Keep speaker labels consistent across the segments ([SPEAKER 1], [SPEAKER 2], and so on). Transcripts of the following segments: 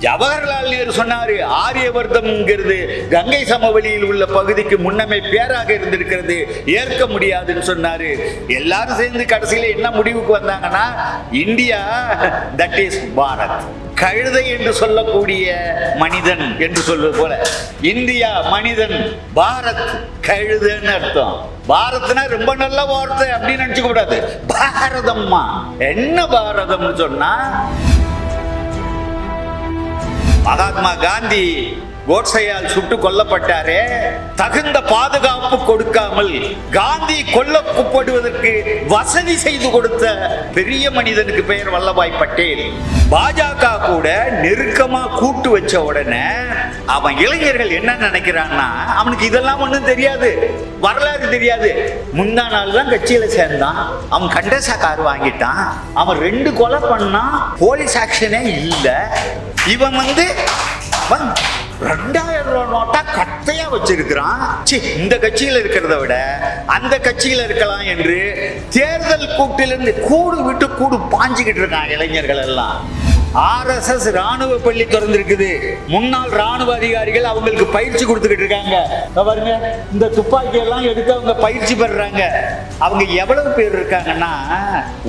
[SPEAKER 1] ஜவஹர்லால் நேரு சொன்னாரு ஆரியவர்தம்ங்கிறது கங்கை சமவெளியில் உள்ள பகுதிக்கு முன்னமே பேராக இருந்திருக்கிறது ஏற்க முடியாதுன்னு சொன்னாரு. எல்லாரும் சேர்ந்து கடைசியில என்ன முடிவுக்கு வந்தாங்கன்னா இந்தியா தட் இஸ் பாரத். கழுதை என்று சொல்லக்கூடிய மனிதன் என்று சொல்வது போல. இந்தியா மனிதன் பாரத் கழுதைன்னு அர்த்தம். பாரத்னா ரொம்ப நல்ல வார்த்தை அப்படின்னு நினைச்சுக்க கூடாது. பாரதம்மா. என்ன பாரதம்னு சொன்னா மகாத்மா காந்தி கோட்சையால் சுட்டு கொல்லப்பட்டாரே. தகுந்த பாதுகாப்பு கொடுக்காமல் காந்தி கொல்லப்படுவதற்கு வசதி செய்து கொடுத்த பெரிய மனிதனுக்கு பெயர் வல்லபாய் பட்டேல். பாஜக கூட நெருக்கமா கூட்டு வச்ச உடனே அவன் இளைஞர்கள் என்ன நினைக்கிறான்னா அவனுக்கு இதெல்லாம் ஒண்ணும் தெரியாது வரலாறு தெரியாது. முந்தா நாள் தான் கட்சியில சேர்ந்தான். அவன் கண்டசா கார் வாங்கிட்டான். அவன் ரெண்டு கொலை பண்ணா போலீஸ் ஆக்ஷனே இல்லை. இவன் வந்து ரெண்டாயிரம் ரூபாய் நோட்டா கட்டையா வச்சிருக்கிறான். இந்த கட்சியில இருக்கிறத விட அந்த கட்சியில இருக்கலாம் என்று தேர்தல் கூட்டிலிருந்து கூடு விட்டு கூடு பாஞ்சுக்கிட்டு இருக்கான் இளைஞர்கள் எல்லாம். ஆர்எஸ்எஸ் ராணுவ பள்ளி திறந்திருக்குது. முன்னாள் ராணுவ அதிகாரிகள் அவங்களுக்கு பயிற்சி கொடுத்துக்கிட்டு இருக்காங்க. பாருங்க இந்த துப்பாக்கி எல்லாம் எடுத்து அவங்க பயிற்சி பெறாங்க அவங்க எவ்வளவு பேர் இருக்காங்கன்னா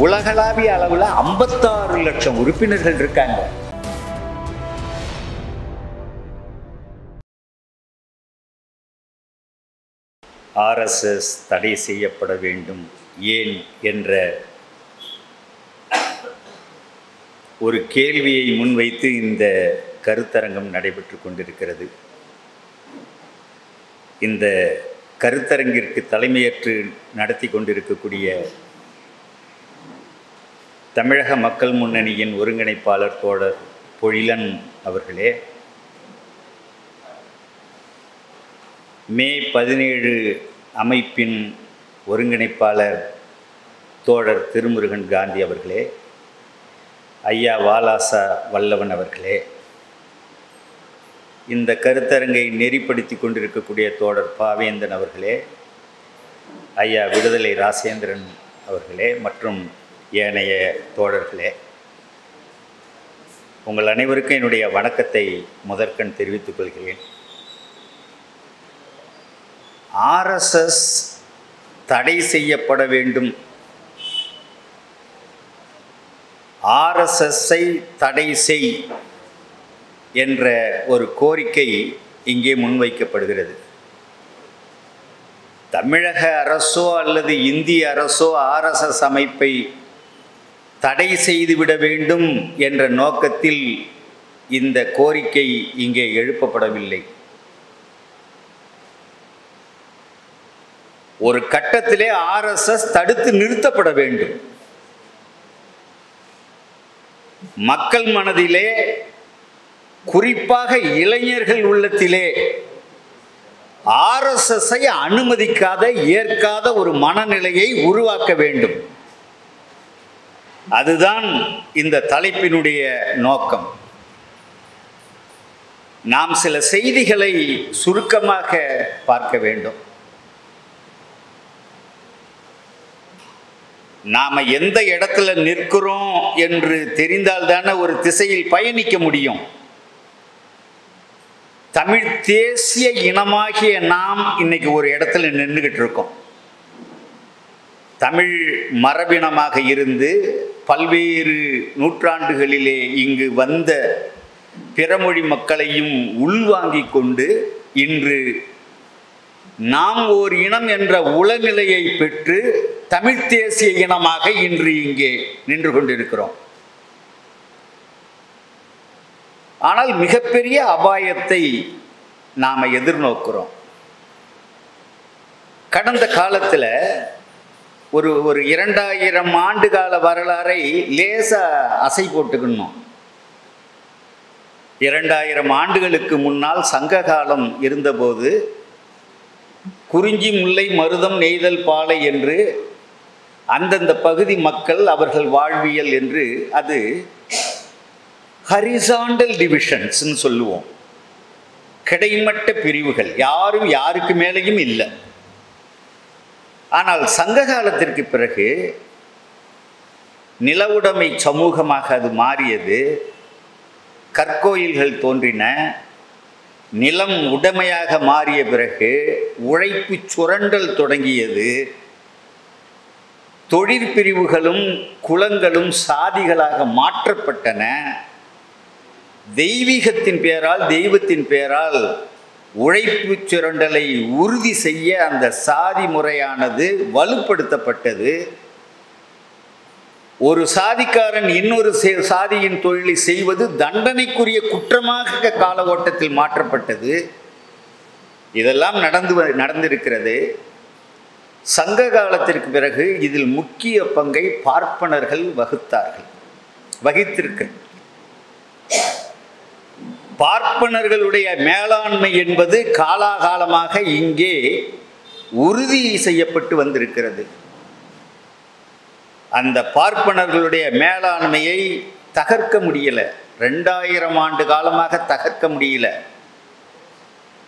[SPEAKER 1] உலகளாவிய அளவுல 56 லட்சம் உறுப்பினர்கள் இருக்காங்க. ஆர்எஸ்எஸ் தடை செய்யப்பட வேண்டும். ஏன் என்ற ஒரு கேள்வியை முன்வைத்து இந்த கருத்தரங்கம் நடைபெற்று கொண்டிருக்கிறது. இந்த கருத்தரங்கிற்கு தலைமையேற்று நடத்தி கொண்டிருக்கக்கூடிய தமிழக மக்கள் முன்னணியின் ஒருங்கிணைப்பாளர் தோழர் பொழிலன் அவர்களே மே பதினேழு அமைப்பின் ஒருங்கிணைப்பாளர் தோழர் திருமுருகன் காந்தி அவர்களே ஐயா வாலாசா வல்லவன் அவர்களே இந்த கருத்தரங்கை நெறிப்படுத்தி கொண்டிருக்கக்கூடிய தோழர் பாவேந்தன் அவர்களே ஐயா விடுதலை ராசேந்திரன் அவர்களே மற்றும் ஏனைய தோழர்களே உங்கள் அனைவருக்கும் என்னுடைய வணக்கத்தை முதற்கண் தெரிவித்துக் கொள்கிறேன். ஆர்எஸ்எஸ் தடை செய்யப்பட வேண்டும். ஆர்எஸ்எஸ்ஸை தடை செய் என்ற ஒரு கோரிக்கை இங்கே முன்வைக்கப்படுகிறது. தமிழக அரசோ அல்லது இந்திய அரசோ ஆர்எஸ்எஸ் அமைப்பை தடை செய்துவிட வேண்டும் என்ற நோக்கத்தில் இந்த கோரிக்கை இங்கே எழுப்பப்படவில்லை. ஒரு கட்டத்திலே ஆர்எஸ்எஸ் தடுத்து நிறுத்தப்பட வேண்டும். மக்கள் மனதிலே குறிப்பாக இளைஞர்கள் உள்ளத்திலே ஆர்எஸ்எஸ்ஐ அனுமதிக்காத ஏற்காத ஒரு மனநிலையை உருவாக்க வேண்டும். அதுதான் இந்த தலைப்பினுடைய நோக்கம். நாம் சில செய்திகளை சுருக்கமாக பார்க்க வேண்டும். நாம் எந்த இடத்துல நிற்கிறோம் என்று தெரிந்தால் தானே ஒரு திசையில் பயணிக்க முடியும். தமிழ் தேசிய இனமாகிய நாம் இன்னைக்கு ஒரு இடத்துல நின்றுகிட்டு இருக்கோம். தமிழ் மரபினமாக இருந்து பல்வேறு நூற்றாண்டுகளிலே இங்கு வந்த பிறமொழி மக்களையும் உள்வாங்கிக் கொண்டு இன்று நாம் ஓர் இனம் என்ற உளநிலையை பெற்று தமிழ் தேசிய இனமாக இன்று இங்கே நின்று கொண்டிருக்கிறோம். ஆனால் மிகப்பெரிய அபாயத்தை நாம் எதிர்நோக்கிறோம். கடந்த காலத்தில் ஒரு ஒரு இரண்டாயிரம் ஆண்டு கால வரலாறை லேசா அசை போட்டுக்கணும். இரண்டாயிரம் ஆண்டுகளுக்கு முன்னால் சங்க காலம் இருந்தபோது குறிஞ்சி முல்லை மருதம் நெய்தல் பாலை என்று அந்தந்த பகுதி மக்கள் அவர்கள் வாழ்வியல் என்று அது ஹரிசாண்டல் டிவிஷன்ஸ்னு சொல்லுவோம். கிடைமட்ட பிரிவுகள். யாரும் யாருக்கு மேலேயும் இல்லை. ஆனால் சங்க காலத்திற்கு பிறகு நிலவுடைமை சமூகமாக அது மாறியது. கற்கோயில்கள் தோன்றின. நிலம் உடைமையாக மாறிய பிறகு உழைப்பு சுரண்டல் தொடங்கியது. தொழிற்பிரிவுகளும் குலங்களும் சாதிகளாக மாற்றப்பட்டன. தெய்வீகத்தின் பேரால் தெய்வத்தின் பெயரால் உழைப்பு சுரண்டலை உறுதி செய்ய அந்த சாதி முறையானது வலுப்படுத்தப்பட்டது. ஒரு சாதிக்காரன் இன்னொரு சே- சாதியின் தொழிலை செய்வது தண்டனைக்குரிய குற்றமாக கால ஓட்டத்தில் மாற்றப்பட்டது. இதெல்லாம் நடந்து வ- நடந்திருக்கிறது. சங்க காலத்திற்கு பிறகு இதில் முக்கிய பங்கை பார்ப்பனர்கள் வகுத்தார்கள். வகித்திருக்க பார்ப்பனர்களுடைய மேலாண்மை என்பது காலாகாலமாக இங்கே உறுதி செய்யப்பட்டு வந்திருக்கிறது. அந்த பார்ப்பனர்களுடைய மேலாண்மையை தகர்க்க முடியல. ரெண்டாயிரம் ஆண்டு காலமாக தகர்க்க முடியல.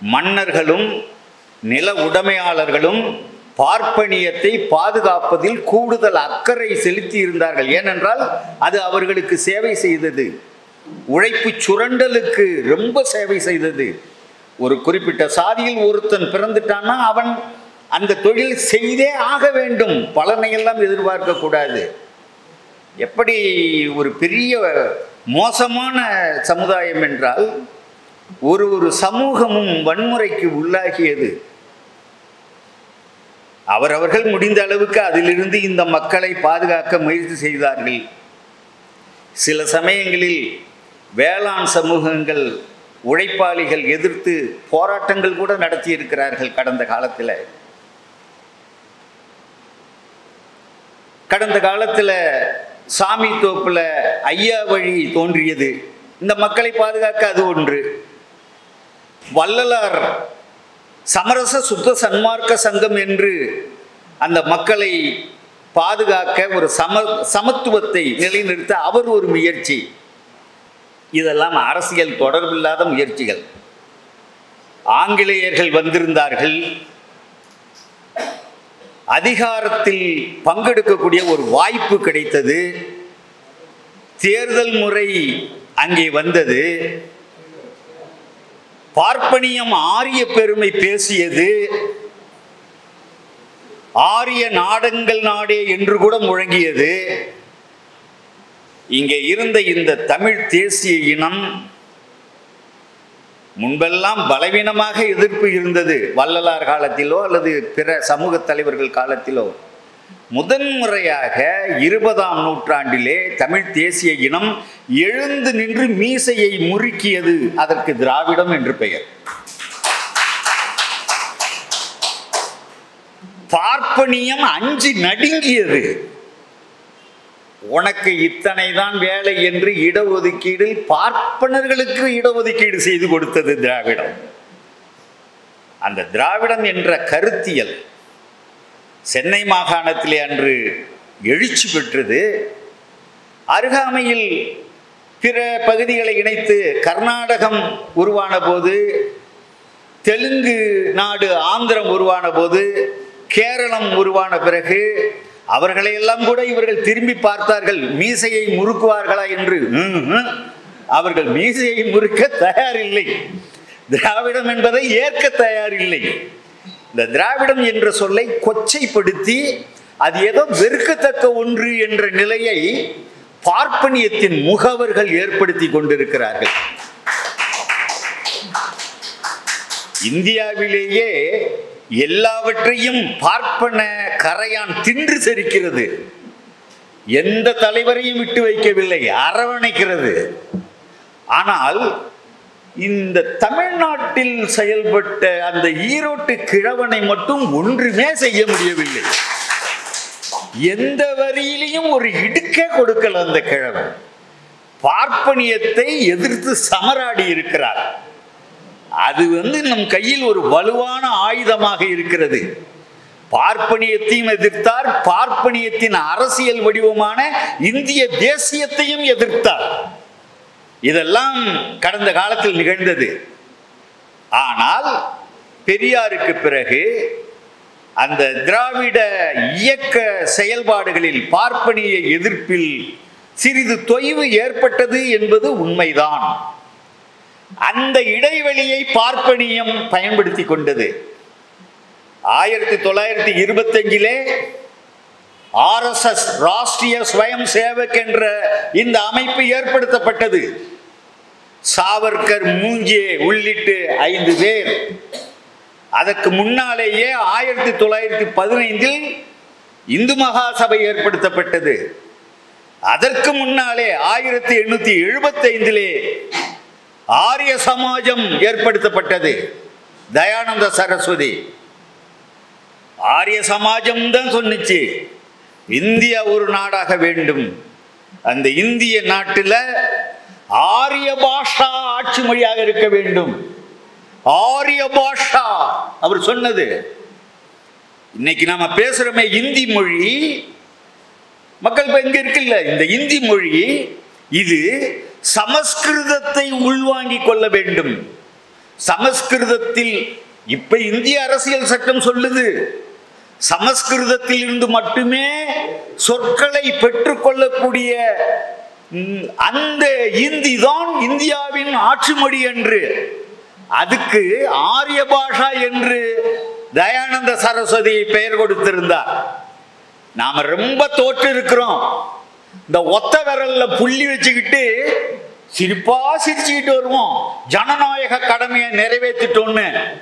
[SPEAKER 1] மன்னர்களும் நில உடைமையாளர்களும் பார்ப்பனியத்தை பாதுகாப்பதில் கூடுதல் அக்கறை செலுத்தி இருந்தார்கள். ஏனென்றால் அது அவர்களுக்கு சேவை செய்தது. உழைப்பு சுரண்டலுக்கு ரொம்ப சேவை செய்தது. ஒரு குறிப்பிட்ட சாதியில் ஒருத்தன் பிறந்துட்டான்னா அவன் அந்த தொழில் செய்தே ஆக வேண்டும். பலனையெல்லாம் எதிர்பார்க்கக்கூடாது எதிர்பார்க்க கூடாது. எப்படி ஒரு பெரிய மோசமான சமுதாயம் என்றால் ஒரு ஒரு சமூகமும் வன்முறைக்கு உள்ளாகியது. அவரவர்கள் முடிந்த அளவுக்கு அதிலிருந்து இந்த மக்களை பாதுகாக்க முயற்சி செய்தார்கள். சில சமயங்களில் வேளாண் சமூகங்கள் உழைப்பாளிகள் எதிர்த்து போராட்டங்கள் கூட நடத்தியிருக்கிறார்கள் கடந்த காலத்தில். கடந்த காலத்தில் சாமி தோப்பில் ஐயா வழி தோன்றியது. இந்த மக்களை பாதுகாக்க அது ஒன்று. வள்ளலார் சமரச சுத்த சன்மார்க்க சங்கம் என்று அந்த மக்களை பாதுகாக்க ஒரு சம சமத்துவத்தை நிலைநிறுத்த அவர் ஒரு முயற்சி. இதெல்லாம் அரசியல் தொடர்பில்லாத முயற்சிகள். ஆங்கிலேயர்கள் வந்திருந்தார்கள். அதிகாரத்தில் பங்கெடுக்கக்கூடிய ஒரு வாய்ப்பு கிடைத்தது. தேர்தல் முறை அங்கே வந்தது. பார்ப்பனியம் ஆரிய பெருமை பேசியது. ஆரிய நாடங்கள் நாடே என்று கூட முழங்கியது. இங்கே இருந்த இந்த தமிழ் தேசிய இனம் முன்பெல்லாம் பலவீனமாக எதிர்ப்பு இருந்தது வள்ளலார் காலத்திலோ அல்லது பிற சமூக தலைவர்கள் காலத்திலோ. முதன்முறையாக இருபதாம் நூற்றாண்டிலே தமிழ் தேசிய இனம் எழுந்து நின்று மீசையை முறுக்கியது அதற்கு திராவிடம் என்று பெயர். பார்ப்பனியம் அஞ்சு நடுங்கியது. உனக்கு இத்தனை தான் வேலை என்று இடஒதுக்கீடில் பார்ப்பனர்களுக்கு இடஒதுக்கீடு செய்து கொடுத்தது திராவிடம். அந்த திராவிடம் என்ற கருத்தியல் சென்னை மாகாணத்திலே அன்று எழுச்சி பெற்றது. அருகாமையில் பிற பகுதிகளை இணைத்து கர்நாடகம் உருவான போது தெலுங்கு நாடு ஆந்திரம் உருவான போது கேரளம் உருவான பிறகு அவர்களை எல்லாம் கூட இவர்கள் திரும்பி பார்த்தார்கள். மீசையை முறுக்குவார்களா என்று? அவர்கள் மீசையை முறுக்க தயாரில்லை. திராவிடம் என்பதை ஏற்க தயாரில்லை. இந்த திராவிடம் என்ற சொல்லை கொச்சைப்படுத்தி அது ஏதோ வெறுக்கத்தக்க ஒன்று என்ற நிலையை பார்ப்பனியத்தின் முகவர்கள் ஏற்படுத்தி கொண்டிருக்கிறார்கள். இந்தியாவிலேயே எல்லாவற்றையும் பார்ப்பன கரையான் தின்று செரிக்கிறது. எந்த தலைவரையும் விட்டு வைக்கவில்லை அரவணைக்கிறது. ஆனால் இந்த தமிழ்நாட்டில் செயல்பட்ட அந்த ஈரோட்டு கிழவனை மட்டும் ஒன்றுமே செய்ய முடியவில்லை. எந்த வரியிலையும் ஒரு இடுக்க கொடுக்கல அந்த கிழவன். பார்ப்பனியத்தை எதிர்த்து சமராடி இருக்கிறார். அது வந்து நம் கையில் ஒரு வலுவான ஆயுதமாக இருக்கிறது. பார்ப்பனியத்தையும் எதிர்த்தார். பார்ப்பனியத்தின் அரசியல் வடிவமான இந்திய தேசியத்தையும் எதிர்த்தார். இதெல்லாம் கடந்த காலத்தில் நிகழ்ந்தது. ஆனால் பெரியாருக்கு பிறகு அந்த திராவிட இயக்க செயல்பாடுகளில் பார்ப்பனிய எதிர்ப்பில் சிறிது தொய்வு ஏற்பட்டது என்பது உண்மைதான். அந்த இடைவெளியை பார்ப்பனியம் பயன்படுத்தி கொண்டது ஆயிரத்தி தொள்ளாயிரத்தி இருபத்தஞ்சிலே ஆர்எஸ்எஸ் ராஷ்டிரிய ஸ்வயம் சேவக் என்ற இந்த அமைப்பு ஏற்படுத்தப்பட்டது. சாவர்கர் மூஞ்சே உள்ளிட்டு ஐந்து பேர். அதற்கு முன்னாலேயே ஆயிரத்தி தொள்ளாயிரத்தி பதினைந்தில் இந்து மகாசபை ஏற்படுத்தப்பட்டது. அதற்கு முன்னாலே ஆயிரத்தி எண்ணூத்தி எழுபத்தி ஐந்திலே ஆரிய சமாஜம் ஏற்படுத்தப்பட்டது. தயானந்த சரஸ்வதி. ஆரிய சமாஜம் தான் சொன்னுச்சு. இந்தியா ஒரு நாடாக வேண்டும். அந்த இந்திய நாட்டில் ஆரிய பாஷா ஆட்சி மொழியாக இருக்க வேண்டும். ஆரிய பாஷா அவர் சொன்னது. இன்னைக்கு நாம பேசுறோமே இந்தி மொழி. மக்கள் இப்ப எங்க இருக்குல்ல இந்த இந்தி மொழி இது சமஸ்கிருதத்தை உள்வாங்கிக் கொள்ள வேண்டும். சமஸ்கிருதத்தில் இப்ப இந்திய அரசியல் சட்டம் சொல்லுது. சமஸ்கிருதத்தில் இருந்து மட்டுமே சொற்களை பெற்றுக்கொள்ளக்கூடிய அந்த இந்தி தான் இந்தியாவின் ஆட்சி மொழி என்று. அதுக்கு ஆரிய பாஷா என்று தயானந்த சரஸ்வதி பெயர் கொடுத்திருந்தார். நாம ரொம்ப தோற்று இருக்கிறோம் இந்த ஒத்த விரல்ல புள்ளி வச்சுக்கிட்டு சிரிப்பா சிரிச்சுக்கிட்டு வருவோம். ஜனநாயக கடமையை நிறைவேற்றிட்டோன்னு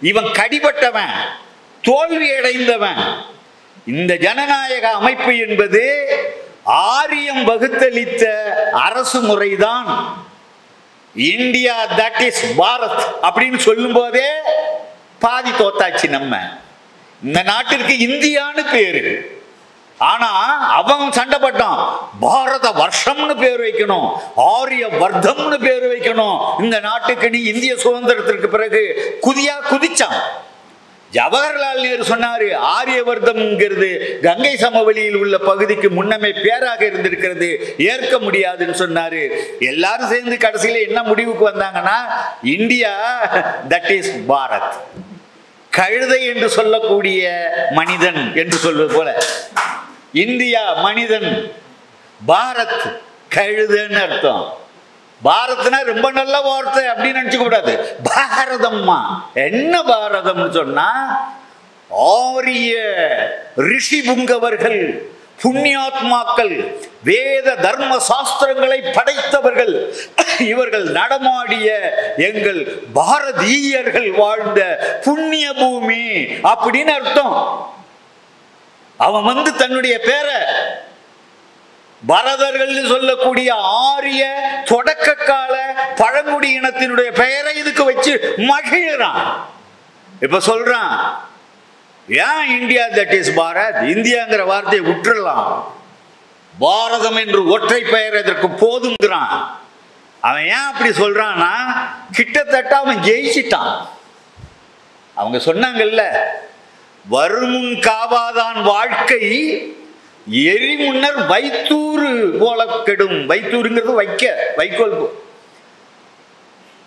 [SPEAKER 1] இவன் கடிபட்டவன் தோல்வி அடைந்தவன். இந்த ஜனநாயக அமைப்பு என்பது ஆரியம் வகுத்தளித்த அரசு முறைதான். இந்தியா தட் இஸ் பாரத் அப்படின்னு சொல்லும் போதே பாதி தோத்தாச்சு நம்ம. இந்த நாட்டிற்கு இந்தியான்னு பேரு. ஆனா அவன் சண்டை பட்டான். பாரத வருஷம்னு பேர் வைக்கணும். ஆரிய வர்த்தம்னு பேர் வைக்கணும். இந்த நாட்டுக்கு நீ இந்திய சுதந்திரத்திற்கு பிறகு குதியா குதிச்சான். ஜவஹர்லால் நேரு சொன்னாரு ஆரியவர்தம்ங்கிறது கங்கை சமவெளியில் உள்ள பகுதிக்கு முன்னமே பேராக இருந்திருக்கிறது. ஏற்க முடியாதுன்னு சொன்னாரு. எல்லாரும் சேர்ந்து கடைசியில என்ன முடிவுக்கு வந்தாங்கன்னா இந்தியா தட் இஸ் பாரத். கழுதை என்று சொல்லக்கூடிய மனிதன் என்று சொல்வது போல. இந்தியா மனிதன் பாரத் கழுதைன்னு அர்த்தம். பாரத்னா ரொம்ப நல்ல வார்த்தை அப்படின்னு நினைச்சுக்க கூடாது. பாரதம்மா. என்ன பாரதம்னு சொன்னா ஆரிய ரிஷி புங்கவர்கள் புண்ணியாத்மாக்கள் வேத தர்ம சாஸ்திரங்களை படைத்தவர்கள். இவர்கள் நடமாடிய எங்கள் பாரதீயர்கள் வாழ்ந்த புண்ணிய பூமி அப்படின்னு அர்த்தம். அவன் வந்து தன்னுடைய பேரை பரதர்கள் சொல்லக்கூடிய ஆரிய தொடக்க கால பழங்குடி இனத்தினுடைய பெயரை இதுக்கு வச்சு மகிழறான். இப்ப சொல்றான் ஏன் இந்தியா தட் இஸ் பாரத்? இந்தியாங்கிற வார்த்தையை விட்டுடலாம் பாரதம் என்று ஒற்றை பெயர் இதற்கு போதுங்கிறான். அவன் ஏன் அப்படி சொல்றான்னா கிட்டத்தட்ட அவன் ஜெயிச்சிட்டான். அவங்க சொன்னாங்கல்ல வருமுன் காவாதான் வாழ்க்கை எரி முன்னர் வைத்தூறு போல கெடும். வைத்தூருங்கிறது வைக்க வைக்கோல் போ-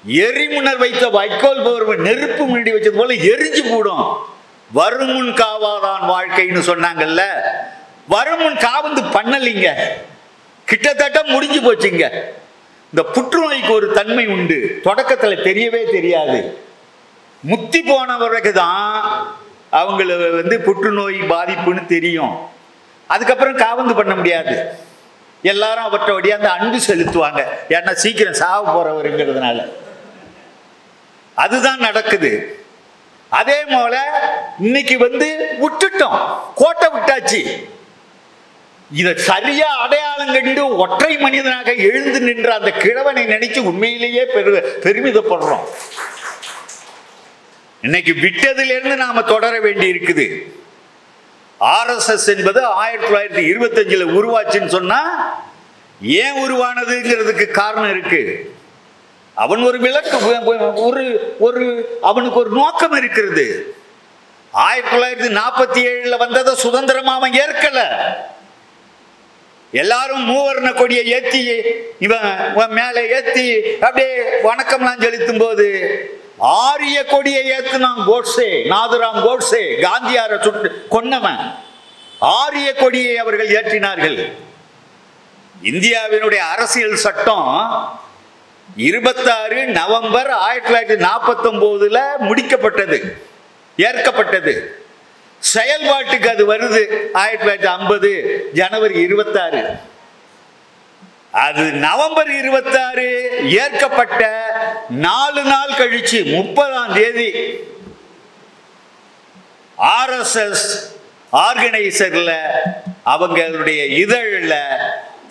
[SPEAKER 1] எரி முன்னர் வைத்த வைக்கோல் போர் நெருப்பு முன்னாடி வச்சது போல எரிஞ்சு போடும். வருமுன் காவாதான் வாழ்க்கைன்னு சொன்னாங்கல்ல வருமுன் காவந்து பண்ணலிங்க. கிட்டத்தட்ட முடிஞ்சு போச்சுங்க. இந்த புற்றுநோய்க்கு ஒரு தன்மை உண்டு. தொடக்கத்தில் தெரியவே தெரியாது. முத்தி போனவருக்கு தான் அவங்கள வந்து புற்றுநோய் பாதிப்புன்னு தெரியும். அதுக்கப்புறம் காவந்து பண்ண முடியாது. எல்லாரும் அவற்றபடியாக அந்த அன்பு செலுத்துவாங்க. ஏன்னா சீக்கிரம் சாவ போறவருங்கிறதுனால. அதுதான் நடக்குது. அதே போல இன்னைக்கு வந்து விட்டுட்டோம். கோட்டை விட்டாச்சு. இதை சரியா அடையாளம் கண்டு ஒற்றை மனிதனாக எழுந்து நின்ற அந்த கிழவனை நினைச்சு உண்மையிலேயே பெரு பெருமிதப்படுறோம். இன்னைக்கு விட்டதிலிருந்து நாம தொடர வேண்டி இருக்குது ஆர்எஸ்எஸ் என்பது ஆயிரத்தி தொள்ளாயிரத்தி இருபத்தஞ்சில் உருவாச்சுன்னு சொன்னா ஏன் உருவானதுங்கிறதுக்கு காரணம் இருக்கு. அவன் ஒரு விளக்கு ஒரு ஒரு அவனுக்கு ஒரு நோக்கம் இருக்கிறது. ஆயிரத்தி தொள்ளாயிரத்தி நாற்பத்தி ஏழுல வந்ததை சுதந்திரமா அவன் ஏற்கல. எல்லாரும் மூவர்ண கொடியை ஏத்தி இவன் இவன் மேலே ஏத்தி அப்படியே வணக்கம்லாம் செலுத்தும் போது ஆரிய கொடியை ஏத்துனான் கோட்ஸே நாதுராம் கோட்ஸே காந்தியார சுட்டு கொன்னவன். ஆரிய கொடியை அவர்கள் ஏற்றினார்கள். இந்தியாவினுடைய அரசியல் சட்டம் இருபத்தாறு நவம்பர் ஆயிரத்தி தொள்ளாயிரத்தி நாற்பத்தொம்போதுல முடிக்கப்பட்டது ஏற்கப்பட்டது. செயல்பாட்டுக்கு அது வருது ஆயிரத்தி தொள்ளாயிரத்தி ஐம்பது ஜனவரி இருபத்தாறு. அது நவம்பர் இருபத்தாறு ஏற்கப்பட்ட நாலு நாள் கழிச்சு முப்பதாம் தேதி ஆர்எஸ்எஸ் ஆர்கனைசர்ல அவங்களுடைய இதழில்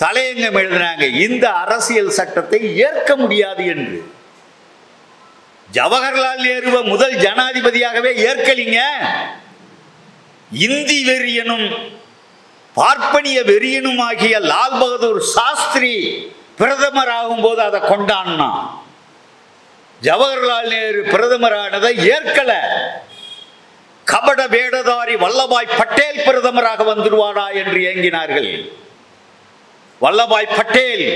[SPEAKER 1] தலையங்கம் எழுதினாங்க இந்த அரசியல் சட்டத்தை ஏற்க முடியாது என்று. ஜவஹர்லால் நேருவை முதல் ஜனாதிபதியாகவே ஏற்கலிங்க. இந்தி வெறியனும் பார்ப்பனிய வெறியனும் ஆகிய லால் பகதூர் சாஸ்திரி பிரதமர் ஆகும்போது அதை கொண்டாடினான் ஜவஹர்லால் நேரு பிரதமரானதை ஏற்கல. கபட வேடதாரி வல்லபாய் பட்டேல் பிரதமராக வந்துடுவாரா என்று ஏங்கினார்கள். வல்லபாய் பட்டேல்.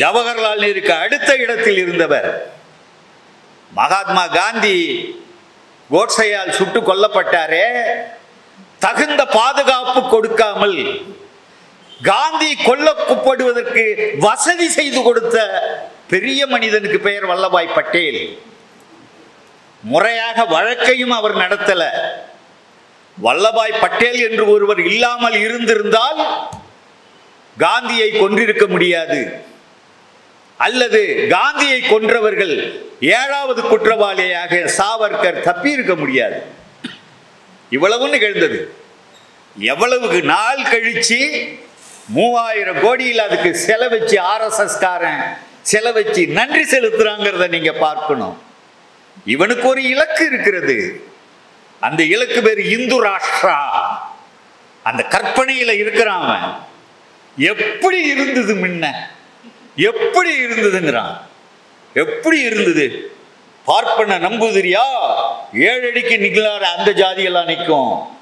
[SPEAKER 1] ஜவஹர்லால் நேருக்கு அடுத்த இடத்தில் இருந்தவர். மகாத்மா காந்தி கோட்சையால் சுட்டு கொல்லப்பட்டாரே. தகுந்த பாதுகாப்பு கொடுக்காமல் காந்தி கொல்லப்படுவதற்கு வசதி செய்து கொடுத்த பெரிய மனிதனுக்கு பெயர் வல்லபாய் பட்டேல். முறையாக வழக்கையும் அவர் நடத்தலை. வல்லபாய் பட்டேல் என்று ஒருவர் இல்லாமல் இருந்திருந்தால் காந்தியை கொன்றிருக்க முடியாது. அல்லது காந்தியை கொன்றவர்கள் ஏழாவது குற்றவாளியாக சாவர்கர் தப்பியிருக்க முடியாது. இவ்வளவு நிகழ்ந்தது. எவ்வளவு நாள் கழிச்சு மூவாயிரம் கோடியில் அதுக்கு செலவச்சு ஆர்எஸ்எஸ் காரன் செலவச்சு நன்றி செலுத்துறாங்கிறத நீங்க பார்க்கணும். இவனுக்கு ஒரு இலக்கு இருக்கிறது. அந்த இலக்கு பேர் இந்து ராஷ்டிரா. அந்த கற்பனையில் இருக்கிறான் அவன். எப்படி இருந்தது முன்ன? எப்படி இருந்ததுங்கிறான். எப்படி இருந்தது? பார்ப்பன நம்புதிரியா? ஏழு அடிக்கு நிகழாத அந்த ஜாதியெல்லாம் நிற்கும்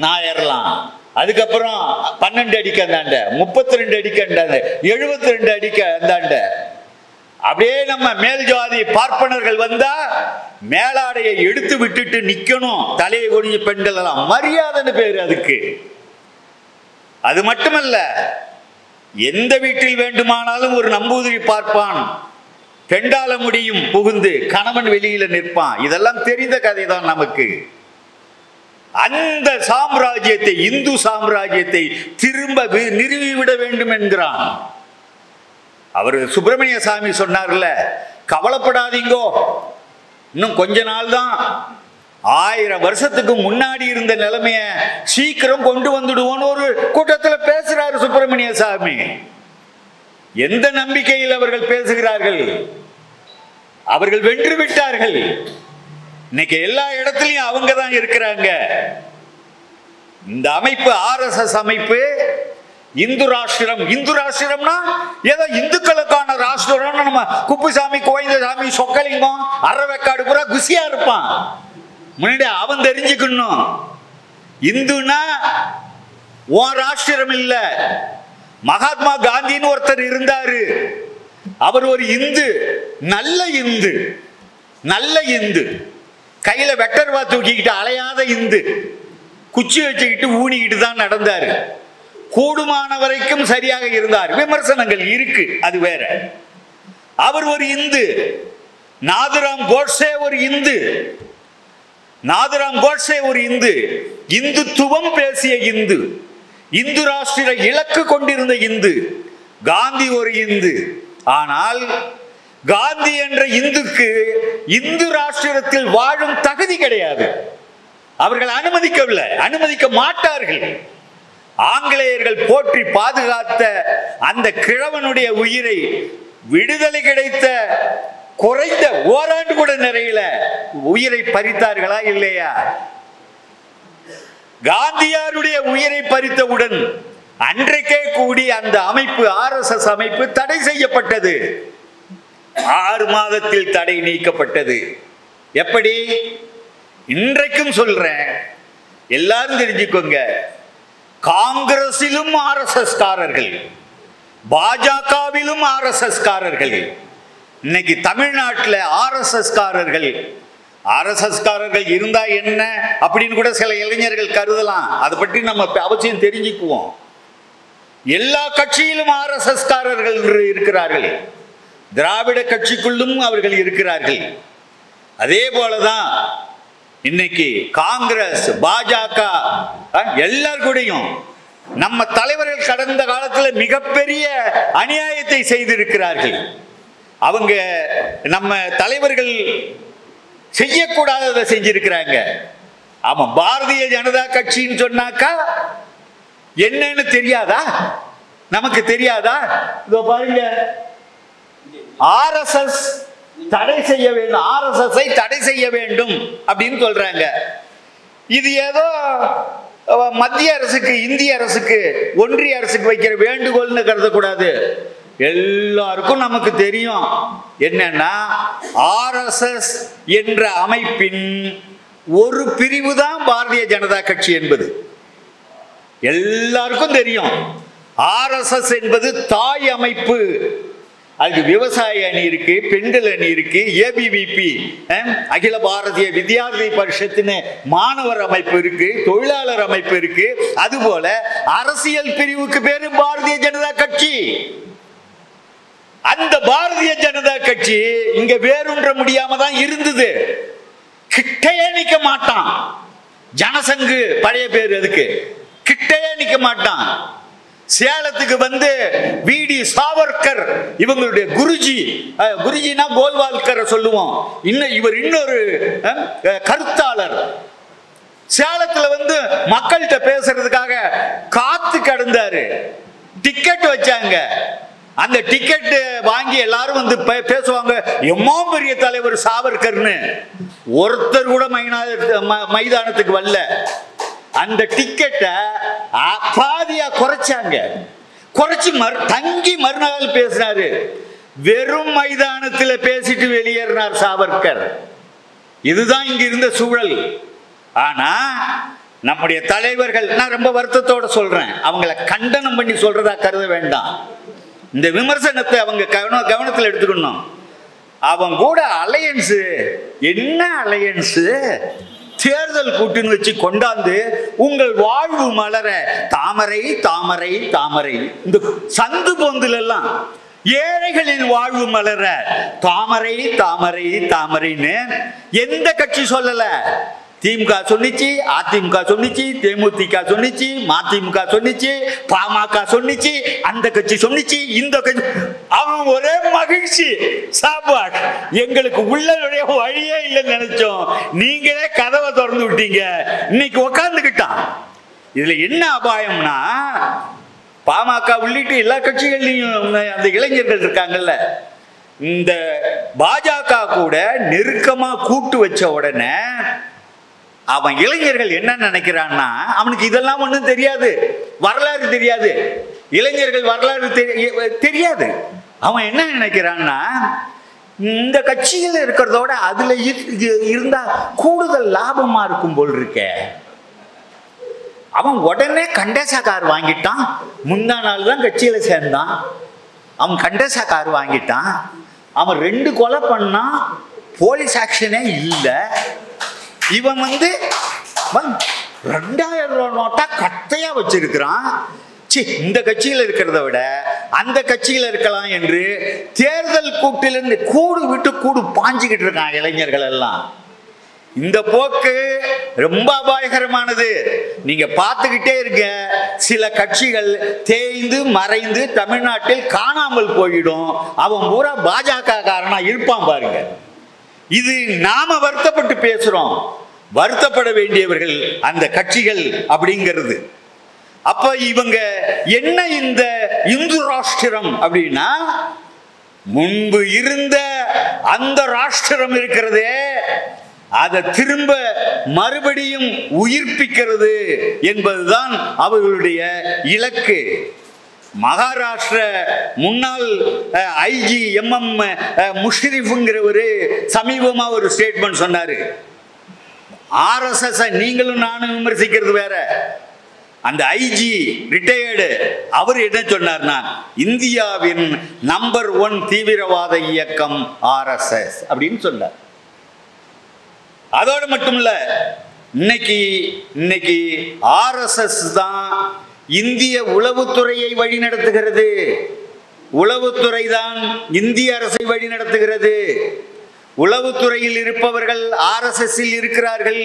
[SPEAKER 1] நாயர்லாம். அதுக்கப்புறம் பன்னெண்டு அடிக்கு அந்தாண்ட முப்பத்தி ரெண்டு அடிக்கு அந்தாண்ட எழுபத்தி ரெண்டு அடிக்க அந்தாண்ட. அப்படியே நம்ம மேல் ஜாதி பார்ப்பனர்கள் வந்தா மேலாடையை எடுத்து விட்டுட்டு நிக்கணும். தலையை ஒடிஞ்ச பெண்கள் எல்லாம். மரியாதைன்னு பேரு அதுக்கு. அது மட்டுமல்ல எந்த வீட்டில் வேண்டுமானாலும் ஒரு நம்பூதிரி பார்ப்பான். பெண்டால முடியும் புகுந்து கணவன் வெளியில நிற்பான். இதெல்லாம் தெரிந்த கதை தான் நமக்கு. அந்த சாம்ராஜ்யத்தை இந்து சாம்ராஜ்யத்தை திரும்ப வி- நிறுவிவிட வேண்டும் என்கிறான். அவர் சுப்பிரமணிய சாமி சொன்னார்ல கவலைப்படாதீங்கோ. இன்னும் கொஞ்ச நாள் தான் ஆயிரம் வருஷத்துக்கு முன்னாடி இருந்த நிலைமைய சீக்கிரம் கொண்டு வந்துடுவோம்னு ஒரு கூட்டத்தில் பேசுறாரு சுப்பிரமணிய சாமி. எந்த நம்பிக்கையில் அவர்கள் பேசுகிறார்கள்? அவர்கள் வென்று விட்டார்கள். இன்னைக்கு எல்லா இடத்துலையும் அவங்க தான் இருக்கிறாங்க. இந்த அமைப்பு ஆர்எஸ்எஸ் அமைப்பு இந்து ராஷ்டிரம் இந்து ராஷ்டிரம்னா ஏதோ இந்துக்களுக்கான ராஷ்டிரம்னு நம்ம குப்புசாமி கோவிந்தசாமி சொக்கலிங்கம் அறவைக்காடு பூரா குசியா இருப்பான். முன்னாடி அவன் தெரிஞ்சுக்கணும். இந்துனா உன் ராஷ்டிரம் இல்ல. மகாத்மா காந்தின்னு ஒருத்தர் இருந்தாரு. அவர் ஒரு இந்து நல்ல இந்து நல்ல இந்து. கையில வெட்டர்வா தூக்கிக்கிட்டு அலையாத இந்து. குச்சி வச்சுக்கிட்டு ஊனிக்கிட்டு தான் நடந்தாரு. கூடுமான வரைக்கும் சரியாக இருந்தார். விமர்சனங்கள் இருக்கு அது வேற. அவர் ஒரு இந்து. நாதுராம் கோட்ஸே ஒரு இந்து. நாதுராம் கோட்ஸே ஒரு இந்து. இந்துத்துவம் பேசிய இந்து. இந்து ராஷ்டிர இலக்கு கொண்டிருந்த இந்து. காந்தி ஒரு இந்து. ஆனால் காந்தி என்ற இந்துக்கு இந்து ராஷ்டிரத்தில் வாழும் தகுதி கிடையாது. அவர்கள் அனுமதிக்கவில்லை அனுமதிக்க மாட்டார்கள். ஆங்கிலேயர்கள் போற்றி பாதுகாத்த அந்த கிழவனுடைய உயிரை விடுதலை கிடைத்த குறைந்த ஓராண்டு கூட நிறையல உயிரை பறித்தார்களா இல்லையா? காந்தியாருடைய உயிரை பறித்தவுடன் அன்றைக்கே கூடி அந்த அமைப்பு ஆர்எஸ்எஸ் அமைப்பு தடை செய்யப்பட்டது. ஆறு மாதத்தில் தடை நீக்கப்பட்டது. எப்படி? இன்றைக்கும் சொல்றேன். எல்லாரும் தெரிஞ்சுக்கோங்க. காங்கிரசிலும் ஆர்எஸ்எஸ் காரர்கள் பாஜகவிலும் ஆர்எஸ்எஸ் காரர்கள் இன்னைக்கு தமிழ்நாட்டில் ஆர்எஸ்எஸ் காரர்கள் ஆர்எஸ்எஸ் காரர்கள் இருந்தா என்ன அப்படின்னு கூட சில இளைஞர்கள் கருதலாம். அதை பற்றி நம்ம அவசியம் தெரிஞ்சுக்குவோம். எல்லா கட்சியிலும் ஆர்எஸ்எஸ் காரர்கள் இருக்கிறார்கள். திராவிட கட்சிக்குள்ளும் அவர்கள் இருக்கிறார்கள். அதே போலதான் இன்னைக்கு காங்கிரஸ் பாஜக அஹ், எல்லார் கூடயும் நம்ம தலைவர்கள் கடந்த காலத்தில் மிகப்பெரிய அநியாயத்தை செய்திருக்கிறார்கள். அவங்க நம்ம தலைவர்கள் செய்யக்கூடாததை செஞ்சிருக்கிறாங்க. ஆமா பாரதிய ஜனதா கட்சின்னு சொன்னாக்கா என்னன்னு தெரியாதா? நமக்கு தெரியாதா? இதோ பாருங்க. ஆர்எஸ்எஸ் தடை செய்ய வேண்டும். ஆர்எஸ்எஸ் தடை செய்ய வேண்டும் அப்படின்னு சொல்றாங்க. இது ஏதோ மத்திய அரசுக்கு இந்திய அரசுக்கு ஒன்றிய அரசுக்கு வைக்கிற வேண்டுகோள்னு கருதக்கூடாது. எல்லாருக்கும் நமக்கு தெரியும். என்னன்னா ஆர்எஸ்எஸ் என்ற அமைப்பின் ஒரு பிரிவு தான் பாரதிய ஜனதா கட்சி என்பது. எல்லாருக்கும் தெரியும். ஆர்எஸ்எஸ் என்பது தாய் அமைப்பு. அதுக்கு விவசாய அணி இருக்கு பெண்கள் அணி இருக்கு ஏபிவிபி அகில பாரதிய வித்யார்த்தி பரிஷத்துன்னு மாணவர் அமைப்பு இருக்கு தொழிலாளர் அமைப்பு இருக்கு. அதுபோல அரசியல் பிரிவுக்கு பேரு பாரதிய ஜனதா கட்சி. அந்த பாரதிய ஜனதா கட்சி இங்க வேறுன்ற முடியாம தான் இருந்தது. கிட்டையே நிக்க மாட்டான். ஜனசங்கு பழைய பேர் அதுக்கு. கிட்டையே நிக்க மாட்டான். சேலத்துக்கு வந்து விடி சாவர்கர் இவங்களுடைய குருஜி குருஜினா கோல்வால்கரை சொல்லுவோம். இன்னும் இவர் இன்னொரு கருத்தாளர். சேலத்துல வந்து மக்கள்கிட்ட பேசுறதுக்காக காத்து கடந்தாரு. டிக்கெட் வச்சாங்க. அந்த டிக்கெட் வாங்கி எல்லாரும் வந்து பே- பேசுவாங்க. எம்மோ பெரிய தலைவர் சாவர்கர்னு. ஒருத்தர் கூட மைனா மைதானத்துக்கு வரல. அந்த டிக்கெட்டை பாதியா குறைச்சாங்க. குறைச்சி மறு தங்கி மறுநாள் பேசினாரு வெறும் மைதானத்தில் பேசிட்டு வெளியேறினார் சாவர்கர். இதுதான் இங்க இருந்த சூழல். ஆனா நம்முடைய தலைவர்கள் நான் ரொம்ப வருத்தத்தோட சொல்றேன். அவங்கள கண்டனம் பண்ணி சொல்றதா கருத வேண்டாம். இந்த விமர்சனத்தை அவங்க கவன கவனத்தில் எடுத்துக்கணும். அவங்க கூட அலையன்ஸு என்ன அலையன்ஸு தேர்தல் கூட்டுன்னு வச்சு கொண்டாந்து உங்கள் வாழ்வு மலர தாமரை தாமரை தாமரை. இந்த சந்து பொந்துல எல்லாம் ஏழைகளின் வாழ்வு மலர தாமரை தாமரை தாமரைன்னு எந்த கட்சி சொல்லல? திமுக சொன்னிச்சு அதிமுக சொன்னிச்சு தேமுதிக சொன்னிச்சு மதிமுக சொன்னிச்சு பாமக சொன்னிச்சு அந்த கட்சி சொன்னிச்சு இந்த கட்சி. அவன் ஒரே மகிழ்ச்சி. சாப்பாடு. எங்களுக்கு உள்ள வழியே இல்லைன்னு நினைச்சோம். நீங்களே கதவை திறந்து விட்டீங்க. இன்னைக்கு உக்காந்துக்கிட்டான். இதுல என்ன அபாயம்னா பாமக உள்ளிட்டு எல்லா கட்சிகள்லையும் அந்த இளைஞர்கள் இருக்காங்கல்ல. இந்த பாஜக கூட நெருக்கமா கூட்டு வச்ச உடனே அவன் இளைஞர்கள் என்ன நினைக்கிறான்னா அவனுக்கு இதெல்லாம் ஒன்றும் தெரியாது. வரலாறு தெரியாது. இளைஞர்கள் வரலாறு தெரியாது. அவன் என்ன நினைக்கிறான்னா இந்த கட்சியில் இருக்கிறதோட அதுல இருந்தா கூடுதல் லாபமா இருக்கும் போல் இருக்கே. அவன் உடனே கண்டேசா கார் வாங்கிட்டான். முந்தா நாள் தான் கட்சியில சேர்ந்தான். அவன் கண்டேசா கார் வாங்கிட்டான். அவன் ரெண்டு கொலை பண்ணான் போலீஸ் ஆக்ஷனே இல்லை. இவன் வந்து ரெண்டாயிரம் ரூபா நோட்டா கட்டையா வச்சிருக்கிறான். சி இந்த கட்சியில் இருக்கிறத விட அந்த கட்சியில் இருக்கலாம் என்று தேர்தல் கூட்டிலிருந்து கூடு விட்டு கூடு பாஞ்சுக்கிட்டு இருக்கான் இளைஞர்கள் எல்லாம். இந்த போக்கு ரொம்ப அபாயகரமானது. நீங்க பார்த்துக்கிட்டே இருக்க சில கட்சிகள் தேய்ந்து மறைந்து தமிழ்நாட்டில் காணாமல் போயிடும். அவன் பூரா பாஜக காரனா இருப்பான் பாருங்க. இது நாம வருத்தப்பட்டு பேசுறோம். வருத்தப்பட வேண்டியவர்கள் அந்த கட்சிகள் அப்படிங்கிறது. அப்ப இவங்க என்ன இந்த இந்து ராஷ்டிரம் அப்படின்னா முன்பு இருந்த அந்த ராஷ்டிரம் இருக்கிறதே அதை திரும்ப மறுபடியும் உயிர்ப்பிக்கிறது என்பதுதான் அவர்களுடைய இலக்கு. மகாராஷ்டிர முன்னாள் ஐஜி எம்எம் முஷ்ரிஃபுங்கிறவரு சமீபமா ஒரு ஸ்டேட்மெண்ட் சொன்னாரு. ஆர்எஸ்எஸ் நீங்களும் நானும் விமர்சிக்கிறது வேற. அந்த ஐஜி ரிட்டையர்டு அவர் என்ன சொன்னார்னா இந்தியாவின் நம்பர் ஒன் தீவிரவாத இயக்கம் ஆர்எஸ்எஸ் அப்படின்னு சொன்னார். அதோடு மட்டும் இல்லை இன்னைக்கு இன்னைக்கு ஆர்எஸ்எஸ் தான் இந்திய உளவுத்துறையை வழிநடத்துகிறது. உளவுத்துறை தான் இந்திய அரசை வழிநடத்துகிறது. உளவுத்துறையில் இருப்பவர்கள் ஆர்எஸ்எஸ்ஸில் இருக்கிறார்கள்.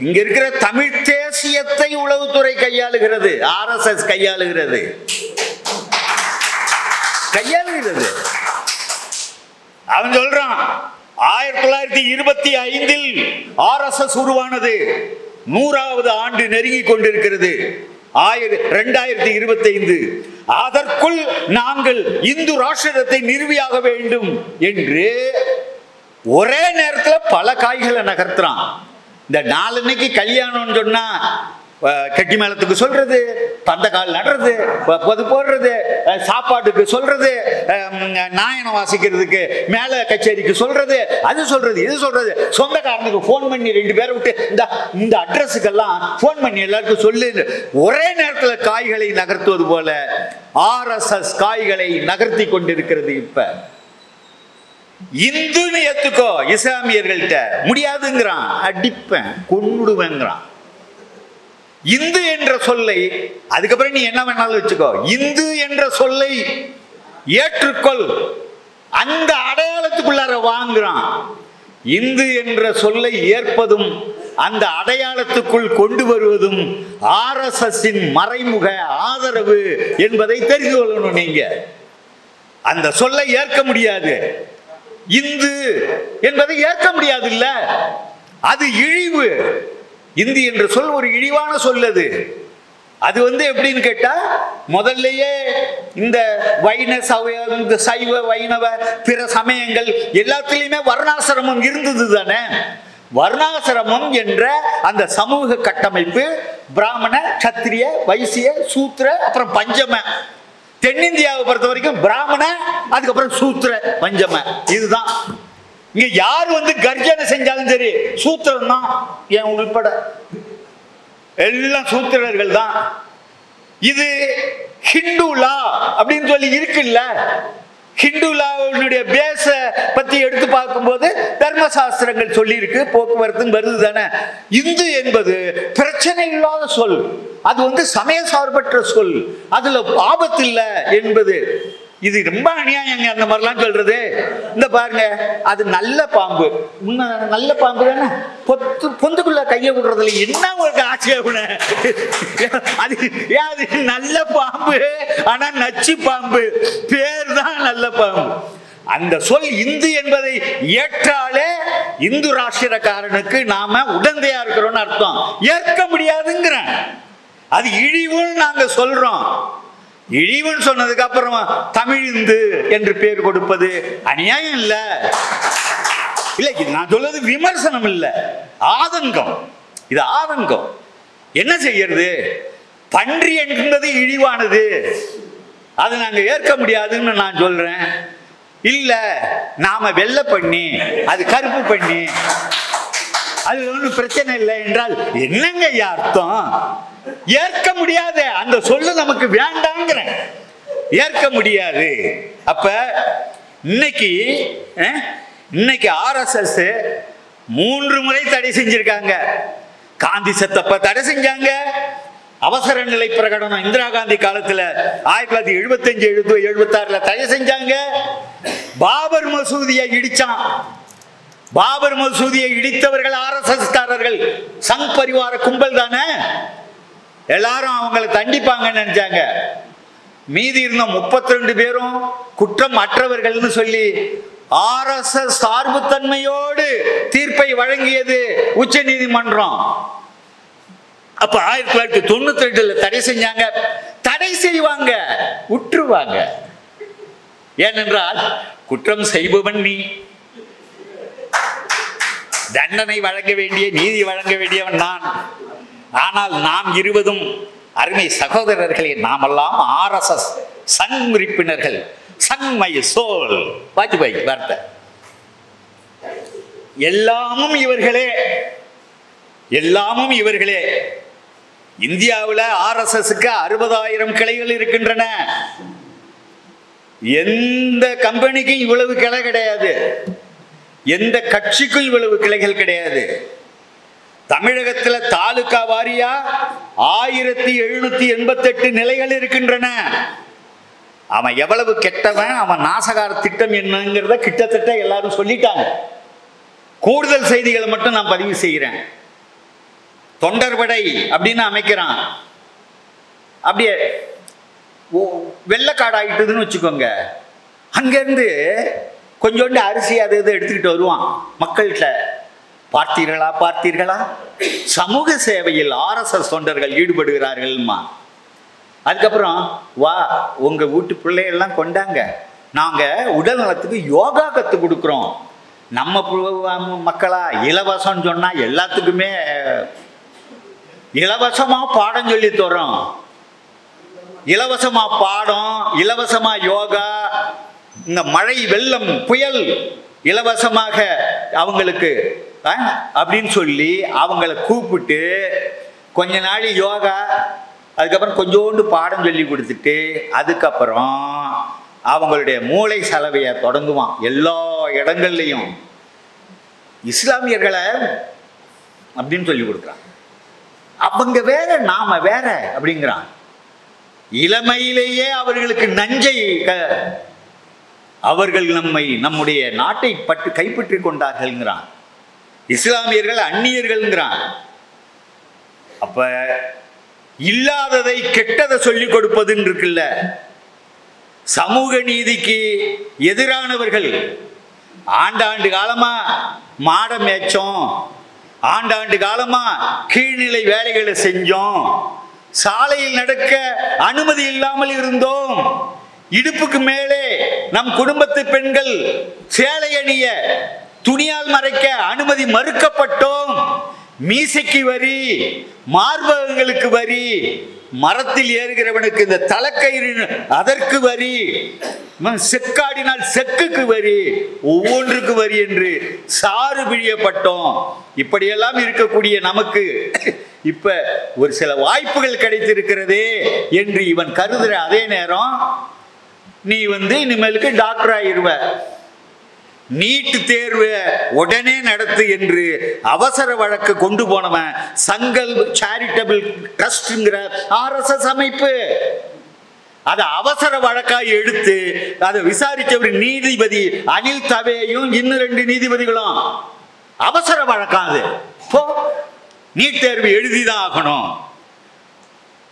[SPEAKER 1] இங்க இருக்கிற தமிழ் தேசியத்தை உளவுத்துறை கையாளுகிறது. ஆர்எஸ்எஸ் கையாளுகிறது. கையாளுகிறது. அவன் சொல்றான் ஆயிரத்தி தொள்ளாயிரத்தி இருபத்தி ஐந்தில் ஆர்எஸ்எஸ் உருவானது. நூறாவது ஆண்டு நெருங்கி கொண்டிருக்கிறது. ஆயிர ரெண்டாயிரத்தி இருபத்தி ஐந்து அதற்குள் நாங்கள் இந்து ராஷ்டிரத்தை நிறுவியாக வேண்டும் என்று ஒரே நேரத்தில் பல காய்களை நகர்த்துறான். இந்த நாளன்னைக்கு கல்யாணம்னு சொன்னா கட்டி மேளத்துக்கு சொல்றது பந்தக்கால் நடுறது பொது போடுறது சாப்பாட்டுக்கு சொல்றது நாயனம் வாசிக்கிறதுக்கு மேல கச்சேரிக்கு சொல்றது அது சொல்றது இது சொல்றது. சொந்தக்காரனுக்கு ஃபோன் பண்ணி ரெண்டு பேரை விட்டு இந்த இந்த அட்ரஸுக்கெல்லாம் ஃபோன் பண்ணி எல்லாருக்கும் சொல்லு ஒரே நேரத்தில் காய்களை நகர்த்துவது போல ஆர்எஸ்எஸ் காய்களை நகர்த்தி கொண்டிருக்கிறது இப்ப. இந்துன்னு ஏத்துக்கோ இஸ்லாமியர்கள்ட்ட. முடியாதுங்கிறான். அடிப்பேன் கொண்டுடுவேங்கிறான் இந்து என்ற சொல்லை அதுக்கப்புறம் நீ என்ன வேணாலும் வச்சுக்கோ. இந்து என்ற சொல்லை ஏற்றுக்கொள். அந்த அடையாளத்துக்குள்ளார வாங்குறான். இந்து என்ற சொல்லை ஏற்பதும் அந்த அடையாளத்துக்குள் கொண்டு வருவதும் ஆர்எஸ்எஸ்ஸின் மறைமுக ஆதரவு என்பதை தெரிந்து கொள்ளணும் நீங்க. அந்த சொல்லை ஏற்க முடியாது. இந்து என்பதை ஏற்க முடியாது இல்ல அது இழிவு. இந்தி என்ற சொல் ஒரு இழிவான சொல் அது. அது வந்து எப்படின்னு கேட்டா முதல்லயே இந்த வைண சவ இந்த சைவ வைணவ பிற சமயங்கள் எல்லாத்துலேயுமே வர்ணாசிரமம் இருந்தது தானே. வர்ணாசிரமம் என்ற அந்த சமூக கட்டமைப்பு பிராமண சத்திரிய வைசிய சூத்திர அப்புறம் பஞ்சம. தென்னிந்தியாவை பொறுத்த வரைக்கும் பிராமண அதுக்கப்புறம் சூத்திர பஞ்சம. இதுதான். இங்க யார் வந்து கர்ஜனை செஞ்சாலும் சரி சூத்திரம் தான் என் உள்பட. எல்லாம் சூத்திரர்கள் தான். இது ஹிந்துலா அப்படின்னு சொல்லி இருக்குல்ல. ஹிந்துலாவுடைய பேச பத்தி எடுத்து பார்க்கும்போது தர்மசாஸ்திரங்கள் சொல்லி இருக்கு போக்குவரத்து வருது தானே. இந்து என்பது பிரச்சனை இல்லாத சொல். அது வந்து சமய சார்பற்ற சொல். அதுல ஆபத்து இல்லை என்பது இது ரொம்ப அநியாயங்க அந்த மாதிரிலாம் சொல்றது. இந்த பாருங்க அது நல்ல பாம்பு. முன்ன நல்ல பாம்பு தானே? பொத்து பொந்துக்குள்ள கையை விடுறதுல என்ன உங்களுக்கு ஆட்சேபனை அது அது நல்ல பாம்பு? ஆனா நச்சு பாம்பு. பேர் தான் நல்ல பாம்பு. அந்த சொல் இந்து என்பதை ஏற்றாலே இந்து ராஷ்டிரக்காரனுக்கு நாம உடந்தையா இருக்கிறோம்னு அர்த்தம். ஏற்க முடியாதுங்கிறேன். அது இழிவுன்னு நாங்க சொல்றோம். இழிவுன்னு சொன்னதுக்கு அப்புறமா தமிழ் இந்து என்று பேர் கொடுப்பது அநியாயம் இல்ல. இல்ல நான் சொல்றது விமர்சனம் இல்ல. ஆதங்கம். இது ஆதங்கம். என்ன செய்யறது? பன்றி என்பது இழிவானது. அது நாங்க ஏற்க முடியாதுன்னு நான் சொல்றேன். இல்ல நாம வெள்ளை பண்ணி அது கருப்பு பண்ணி அது ஒன்றும் பிரச்சனை இல்லை என்றால் என்னங்க ஐயா அர்த்தம்? ஏற்க முடியாது. அந்த சொல்லு நமக்கு வேண்டாங்கிற. ஏற்க முடியாது. அப்ப இன்னைக்கு இன்னைக்கு ஆர்எஸ்எஸ் மூன்று முறை தடை செஞ்சிருக்காங்க. காந்தி செத்தப்ப தடை செஞ்சாங்க. அவசர நிலை பிரகடனம் இந்திரா காந்தி காலத்துல ஆயிரத்தி தொள்ளாயிரத்தி எழுபத்தஞ்சு எழுபது எழுபத்தாறுல தடை செஞ்சாங்க. பாபர் மசூதியை இடிச்சான். பாபர் மசூதியை இடித்தவர்கள் ஆர்எஸ்எஸ் காரர்கள் சங் பரிவார கும்பல் தானே? எல்லாரும் அவங்களை தண்டிப்பாங்கன்னு நினைச்சாங்க. மீதி இருந்த முப்பத்தி ரெண்டு பேரும் குற்றம் அற்றவர்கள்னு சொல்லி ஆர்எஸ்எஸ் சார்புத்தன்மையோடு தீர்ப்பை வழங்கியது உச்ச நீதிமன்றம். அப்ப ஆயிரத்தி தொள்ளாயிரத்தி தொண்ணூத்தி ரெண்டுல தடை செஞ்சாங்க. தடை செய்வாங்க உற்றுவாங்க. ஏனென்றால் குற்றம் செய்பவன் நீ. தண்டனை வழங்க வேண்டிய நீதி வழங்க வேண்டியவன் நான். ஆனால் நாம் இருவதும் அருமை சகோதரர்களே நாமெல்லாம் ஆர்எஸ்எஸ் சங் உறுப்பினர்கள். சங் மை சோல் வாஜ்பாய் வார்த்தை. எல்லாமும் இவர்களே. எல்லாமும் இவர்களே. இந்தியாவில் ஆர்எஸ்எஸ்க்கு அறுபதாயிரம் கிளைகள் இருக்கின்றன. எந்த கம்பெனிக்கும் இவ்வளவு கிளை கிடையாது. எந்த கட்சிக்கும் இவ்வளவு கிளைகள் கிடையாது. தமிழகத்துல தாலுகா வாரியா ஆயிரத்தி எழுநூத்தி எண்பத்தெட்டு நிலைகள் இருக்கின்றன. அவன் எவ்வளவு கெட்டவன் அவன் நாசகார திட்டம் என்னங்கிறத கிட்டத்தட்ட எல்லாரும் சொல்லிட்டாங்க. கூடுதல் செய்திகளை மட்டும் நான் பதிவு செய்கிறேன். தொண்டர்படை அப்படின்னு அமைக்கிறான். அப்படியே ஓ- ஆகிட்டதுன்னு வச்சுக்கோங்க. அங்கேருந்து கொஞ்சோண்டு அரிசி அது இது எடுத்துக்கிட்டு வருவான் மக்கள்கிட்ட. பார்த்தீர்களா பார்த்தீர்களா? சமூக சேவையில் ஆர்எஸ்எஸ் தொண்டர்கள் ஈடுபடுகிறார்கள்மா. அதுக்கப்புறம் வா உங்க வீட்டு பிள்ளையெல்லாம் கொண்டாங்க. நாங்க உடல் நலத்துக்கு யோகா கத்து கொடுக்குறோம். நம்ம பு- மக்களா இலவசம் சொன்னா எல்லாத்துக்குமே இலவசமா பாடம் சொல்லி தரோம் இலவசமா பாடம் இலவசமா யோகா இந்த மழை வெள்ளம் புயல் இலவசமாக அவங்களுக்கு அப்படின்னு சொல்லி அவங்கள கூப்பிட்டு கொஞ்ச நாள் யோகா அதுக்கப்புறம் கொஞ்சோண்டு பாடம் சொல்லி கொடுத்துட்டு அதுக்கப்புறம் அவங்களுடைய மூளை சலவையை தொடங்குவான் எல்லா இடங்கள்லையும். இஸ்லாமியர்களை அப்படின்னு சொல்லி கொடுக்குறான். அவங்க வேற நாம வேற அப்படிங்கிறான். இளமையிலேயே அவர்களுக்கு நஞ்சை க- அவர்கள் நம்மை நம்முடைய நாட்டை பட்டு கைப்பற்றி கொண்டார்கள்ங்கிறான். இஸ்லாமியர்கள் அந்நியர்கள்ங்கிறான். அப்ப இல்லாததை கெட்டதை சொல்லிக் கொடுப்பதுன்னு இருக்குல்ல. சமூக நீதிக்கு எதிரானவர்கள். ஆண்டாண்டு காலமா மாட மேய்ச்சோம். ஆண்டாண்டு காலமா கீழ்நிலை வேலைகளை செஞ்சோம். சாலையில் நடக்க அனுமதி இல்லாமல் இருந்தோம். இடுப்புக்கு மேலே நம் குடும்பத்து பெண்கள் சேலை அணிய துணியால் மறைக்க அனுமதி மறுக்கப்பட்டோம். மீசைக்கு வரி மார்பகங்களுக்கு வரி மரத்தில் ஏறுகிறவனுக்கு இந்த தலைக்கயிறு அதற்கு வரி செக்காடினால் செக்குக்கு வரி ஒவ்வொன்றுக்கு வரி என்று சாறு பிழியப்பட்டோம். இப்படியெல்லாம் இருக்கக்கூடிய நமக்கு இப்ப ஒரு சில வாய்ப்புகள் கிடைத்திருக்கிறதே என்று இவன் கருதுற அதே நேரம் நீ வந்து இனிமேலுக்கு டாக்டர் ஆயிடுவ நீட் தேர்வு உடனே நடத்து என்று அவசர வழக்கு கொண்டு போனவன் சங்கல் சேரிட்டபிள் ட்ரஸ்ட்ங்கிற ஆர்எஸ்எஸ் அமைப்பு. அதை அவசர வழக்காய் எடுத்து அதை விசாரித்தவர் ஒரு நீதிபதி அனில் தவேயும் இன்னும் ரெண்டு நீதிபதிகளும். அவசர வழக்கம் அது? போ நீட் தேர்வு எழுதிதான் ஆகணும்.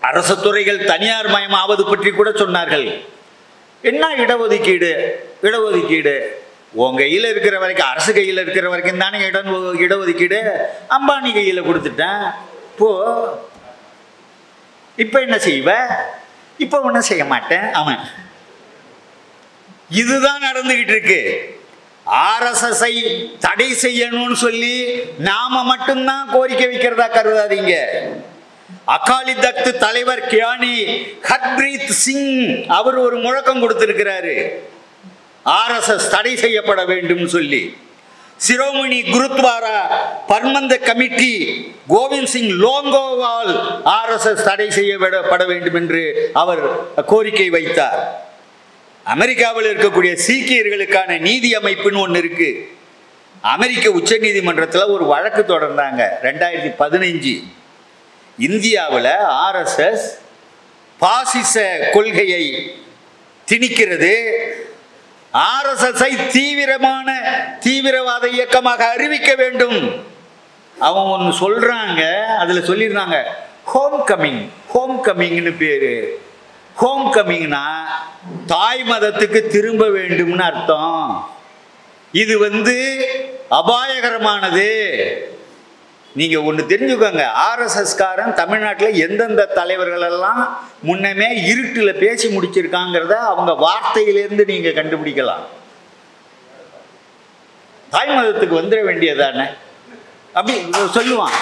[SPEAKER 1] அரசு துறைகள் தனியார் மயமாவது பற்றி கூட சொன்னார்கள். என்ன இடஒதுக்கீடு? இடஒதுக்கீடு. உன் கையில் இருக்கிற வரைக்கும் அரசு கையில் இருக்கிற வரைக்கும் தானே இடம் இடஒதுக்கீடு? அம்பானி கையில் கொடுத்துட்டேன். போ. இப்போ என்ன செய்வ? இப்போ ஒன்றும் செய்ய மாட்டேன். அவன். இதுதான் நடந்துகிட்டு இருக்கு. ஆர்எஸ்எஸ்ஐ தடை செய்யணும்னு சொல்லி நாம மட்டும்தான் கோரிக்கை வைக்கிறதா கருதாதீங்க. அகாலி தக்த் தலைவர் கியானி ஹர்ப்ரீத் சிங் அவர் ஒரு முழக்கம் கொடுத்திருக்கிறாரு. ஆர்எஸ்எஸ் தடை செய்யப்பட வேண்டும் சொல்லி. சிரோமணி குருத்வாரா பர்மந்த கமிட்டி கோவிந்த் சிங் லோங்கோவால் ஆர்எஸ்எஸ் தடை செய்யப்பட வேண்டும் என்று அவர் கோரிக்கை வைத்தார். அமெரிக்காவில் இருக்கக்கூடிய சீக்கியர்களுக்கான நீதி அமைப்புன்னு ஒன்று இருக்கு. அமெரிக்க உச்ச நீதிமன்றத்தில் ஒரு வழக்கு தொடர்ந்தாங்க ரெண்டாயிரத்தி பதினஞ்சு. இந்தியாவில் ஆர்எஸ்எஸ் பாசிச கொள்கையை திணிக்கிறது ஆர்எஸ்எஸ்ஐ தீவிரமான தீவிரவாத இயக்கமாக அறிவிக்க வேண்டும். அவன் ஒன்று சொல்கிறாங்க அதில் சொல்லியிருந்தாங்க ஹோம் கமிங் ஹோம் கமிங்னு பேர். ஹோம் கமிங்னா தாய் மதத்துக்கு திரும்ப வேண்டும்னு அர்த்தம். இது வந்து அபாயகரமானது. நீங்க ஒன்று தெரிஞ்சுக்கோங்க ஆர்எஸ்எஸ் காரன் தமிழ்நாட்டில் எந்தெந்த தலைவர்கள் எல்லாம் முன்னமே இருட்டில் பேசி முடிச்சிருக்காங்கிறத அவங்க வார்த்தையிலேருந்து நீங்க கண்டுபிடிக்கலாம். தாய் மதத்துக்கு வந்துட வேண்டியதானே? அப்படி சொல்லுவான்.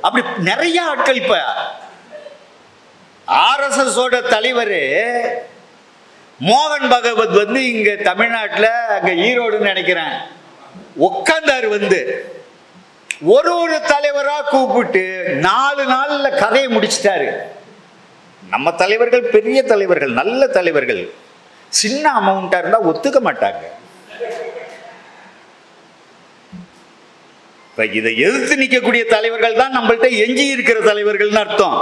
[SPEAKER 1] அப்படி நிறைய ஆட்கள் இப்ப ஆர்எஸ்எஸோட தலைவர் மோகன் பகவத் வந்து இங்க தமிழ்நாட்டில் அங்க ஈரோடுன்னு நினைக்கிறேன். உட்கார்ந்தாரு வந்து. ஒரு ஒரு தலைவரா கூப்பிட்டு நாலு நாள்ல கதையை முடிச்சிட்டாரு. நம்ம தலைவர்கள் பெரிய தலைவர்கள் நல்ல தலைவர்கள். சின்ன அமௌண்டா இருந்தா ஒத்துக்க மாட்டாங்க. இதை எதிர்த்து நிற்கக்கூடிய தலைவர்கள் தான் நம்மள்ட்ட எஞ்சி இருக்கிற தலைவர்கள்னு அர்த்தம்.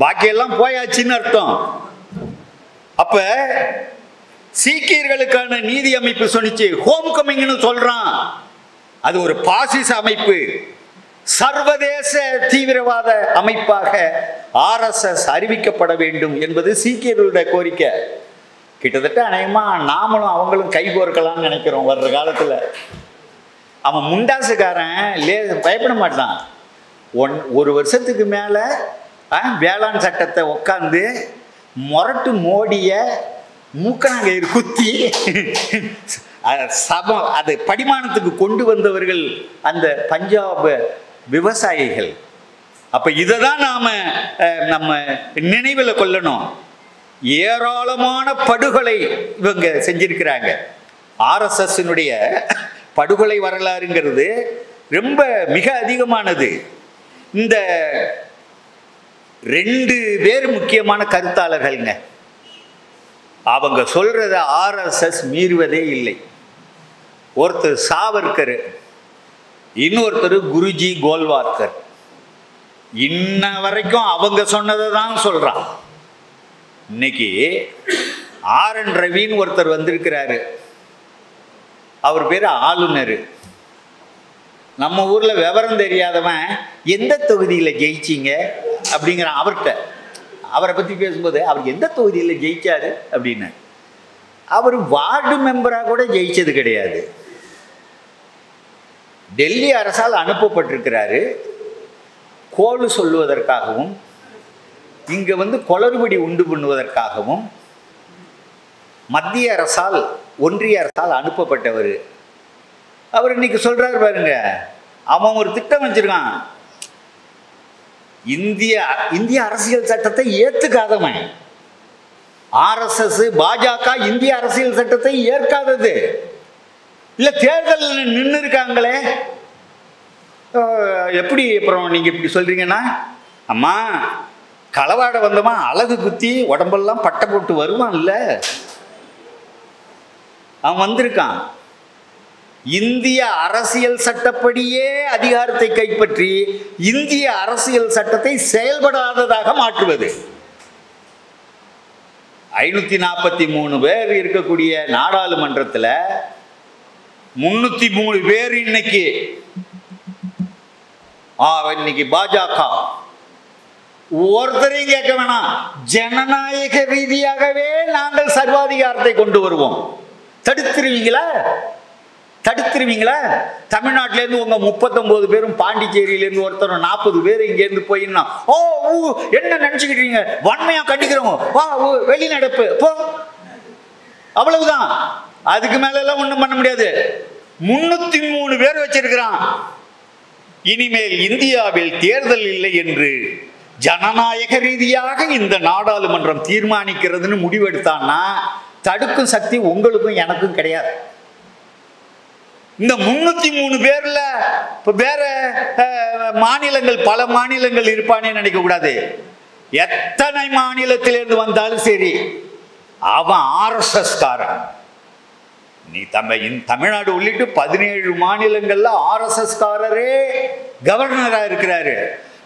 [SPEAKER 1] பாக்கியெல்லாம் போயாச்சுன்னு அர்த்தம். அப்ப சீக்கியர்களுக்கான நீதி அமைப்பு சொன்னிச்சு ஹோம் கமிங்னு சொல்றான். அது ஒரு பாசிச அமைப்பு. சர்வதேச தீவிரவாத அமைப்பாக ஆர்எஸ்எஸ் அறிவிக்கப்பட வேண்டும் என்பது சீக்கியர்களுடைய கோரிக்கை. கிட்டத்தட்ட அநேகமா நாமளும் அவங்களும் கை கோர்க்கலாம்னு நினைக்கிறோம் வர்ற காலத்துல. அவன் முண்டாசுக்காரன் லே பயப்பட மாட்டான். ஒன் ஒரு வருஷத்துக்கு மேலே வேளாண் சட்டத்தை உட்காந்து மொரட்டு மோடியை மூக்கணாங்கயிறு குத்தி. சபம் அது படிமானத்துக்கு கொண்டு வந்தவர்கள் அந்த பஞ்சாப் விவசாயிகள். அப்ப இதை தான் நாம நம்ம நினைவில் கொள்ளணும். ஏராளமான படுகொலை இவங்க செஞ்சிருக்கிறாங்க. ஆர்எஸ்எஸ்னுடைய படுகொலை வரலாறுங்கிறது ரொம்ப மிக அதிகமானது. இந்த ரெண்டு பேர் முக்கியமான கருத்தாளர்கள்ங்க. அவங்க சொல்கிறத ஆர்எஸ்எஸ் மீறுவதே இல்லை. ஒருத்தர் சாவர்கர் இன்னொருத்தர் குருஜி கோல்வார்கர். இன்ன வரைக்கும் அவங்க சொன்னதை தான் சொல்கிறான் இன்னைக்கு ஆர் என் ரவின்னு ஒருத்தர் வந்திருக்கிறாரு. அவர் பேர் ஆளுநர். நம்ம ஊரில் விவரம் தெரியாதவன் எந்த தொகுதியில் ஜெயிச்சீங்க? அப்படிங்கிறான் அவர்கிட்ட. அவரை பற்றி பேசும்போது அவர் எந்த தொகுதியில் ஜெயிச்சாரு? அப்படின்னு. அவர் வார்டு மெம்பராக கூட ஜெயிச்சது கிடையாது. டெல்லி அரசால் அனுப்பப்பட்டிருக்கிறாரு. கோல் சொல்லுவதற்காகவும் இங்கே வந்து கொளறுபடி உண்டு பண்ணுவதற்காகவும் மத்திய அரசால் ஒன்றிய அரசால் அனுப்பப்பட்டவர். அவர் இன்னைக்கு சொல்கிறார் பாருங்க அவன் ஒரு திட்டம் வச்சிருக்கான். இந்திய இந்திய அரசியல் சட்டத்தை ஏற்றுக்காதவன் ஆர்எஸ்எஸ் பாஜக இந்திய அரசியல் சட்டத்தை ஏற்காதது. இல்ல தேர்தல் நின்று இருக்காங்களே எப்படி அப்புறம் நீங்க இப்படி சொல்றீங்கன்னா அம்மா களவாட வந்தவன் அழகு குத்தி உடம்பெல்லாம் பட்டை போட்டு வருவான்ல. அவன் வந்திருக்கான். இந்திய அரசியல் சட்டப்படியே அதிகாரத்தை கைப்பற்றி இந்திய அரசியல் சட்டத்தை செயல்படாததாக மாற்றுவது. ஐநூத்தி நாற்பத்தி மூணு பேர் இருக்கக்கூடிய நாடாளுமன்றத்தில் முன்னூத்தி மூணு பேர் இன்னைக்கு. ஆ, இன்னைக்கு பாஜக. ஒருத்தரையும் கேட்க வேணாம். ஜனநாயக ரீதியாகவே நாங்கள் சர்வாதிகாரத்தை கொண்டு வருவோம். தடுத்துருவீங்களா? தடுத்துருவீங்களா? தமிழ்நாட்டிலேருந்து உங்கள் உங்க முப்பத்தொன்பது பேரும் பாண்டிச்சேரியிலேருந்து ஒருத்தரும் நாற்பது பேர் இங்கேருந்து இருந்து ஓ ஊ, என்ன நினைச்சுக்கிட்டீங்க? வன்மையா கண்டிக்கிறோம். வா ஊ, வெளிநடப்பு. போ. அவ்வளவுதான். அதுக்கு மேல எல்லாம் ஒண்ணும் பண்ண முடியாது. முன்னூத்தி மூணு பேர் வச்சிருக்கிறான். இனிமேல் இந்தியாவில் தேர்தல் இல்லை என்று ஜனநாயக ரீதியாக இந்த நாடாளுமன்றம் தீர்மானிக்கிறதுன்னு முடிவெடுத்தான்னா தடுக்கும் சக்தி உங்களுக்கும் எனக்கும் கிடையாது. இந்த முன்னூத்தி மூணு பேர்ல இப்போ வேற மாநிலங்கள் பல மாநிலங்கள் இருப்பானே நினைக்க கூடாது. எத்தனை மாநிலத்திலிருந்து வந்தாலும் சரி அவன் ஆர்எஸ்எஸ் காரன் நீ தம்ப இந்த தமிழ்நாடு உள்ளிட்டு பதினேழு மாநிலங்கள்ல ஆர்எஸ்எஸ் காரரே கவர்னரா இருக்கிறாரு.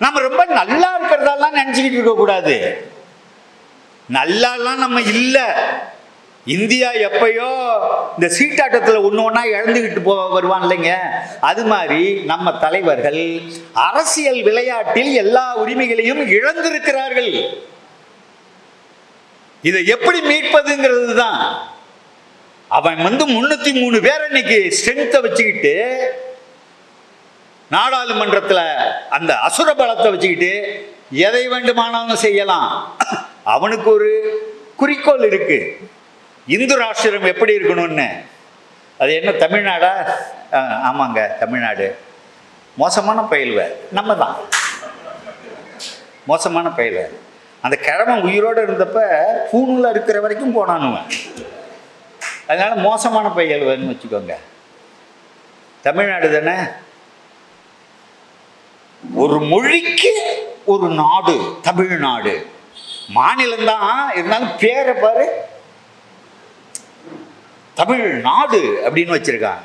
[SPEAKER 1] நம்ம ரொம்ப நல்லா இருக்கிறதெல்லாம் நினைச்சுக்கிட்டு இருக்க கூடாது நல்லாலாம் நம்ம இல்லை. இந்தியா எப்பயோ இந்த சீட்டாட்டத்தில் ஒன்று ஒன்றா இழந்துக்கிட்டு போ வருவான் இல்லைங்க அது மாதிரி நம்ம தலைவர்கள் அரசியல் விளையாட்டில் எல்லா உரிமைகளையும் இழந்திருக்கிறார்கள். இதை எப்படி மீட்பதுங்கிறது தான் அவன் வந்து முன்னூத்தி மூணு பேர் இன்னைக்கு ஸ்ட்ரென்த்தை வச்சுக்கிட்டு நாடாளுமன்றத்தில் அந்த அசுர பலத்தை வச்சுக்கிட்டு எதை வேண்டுமானாலும் செய்யலாம். அவனுக்கு ஒரு குறிக்கோள் இருக்கு. இந்து ராஷ்டிரம் எப்படி இருக்கணும்னு? அது என்ன தமிழ்நாடா? ஆ, ஆமாங்க தமிழ்நாடு. மோசமான பயில்வை நம்ம தான் மோசமான பயில்வை. அந்த கிழமை உயிரோடு இருந்தப்ப பூணுல இருக்கிற வரைக்கும் போனானுவன் அதனால மோசமான பயில்வைன்னு வச்சுக்கோங்க. தமிழ்நாடு தானே? ஒரு மொழிக்கு ஒரு நாடு தமிழ்நாடு. மாநிலம்தான் இருந்தாலும் பேரை பாரு. தமிழ் நாடு அப்படின்னு வச்சுருக்கான்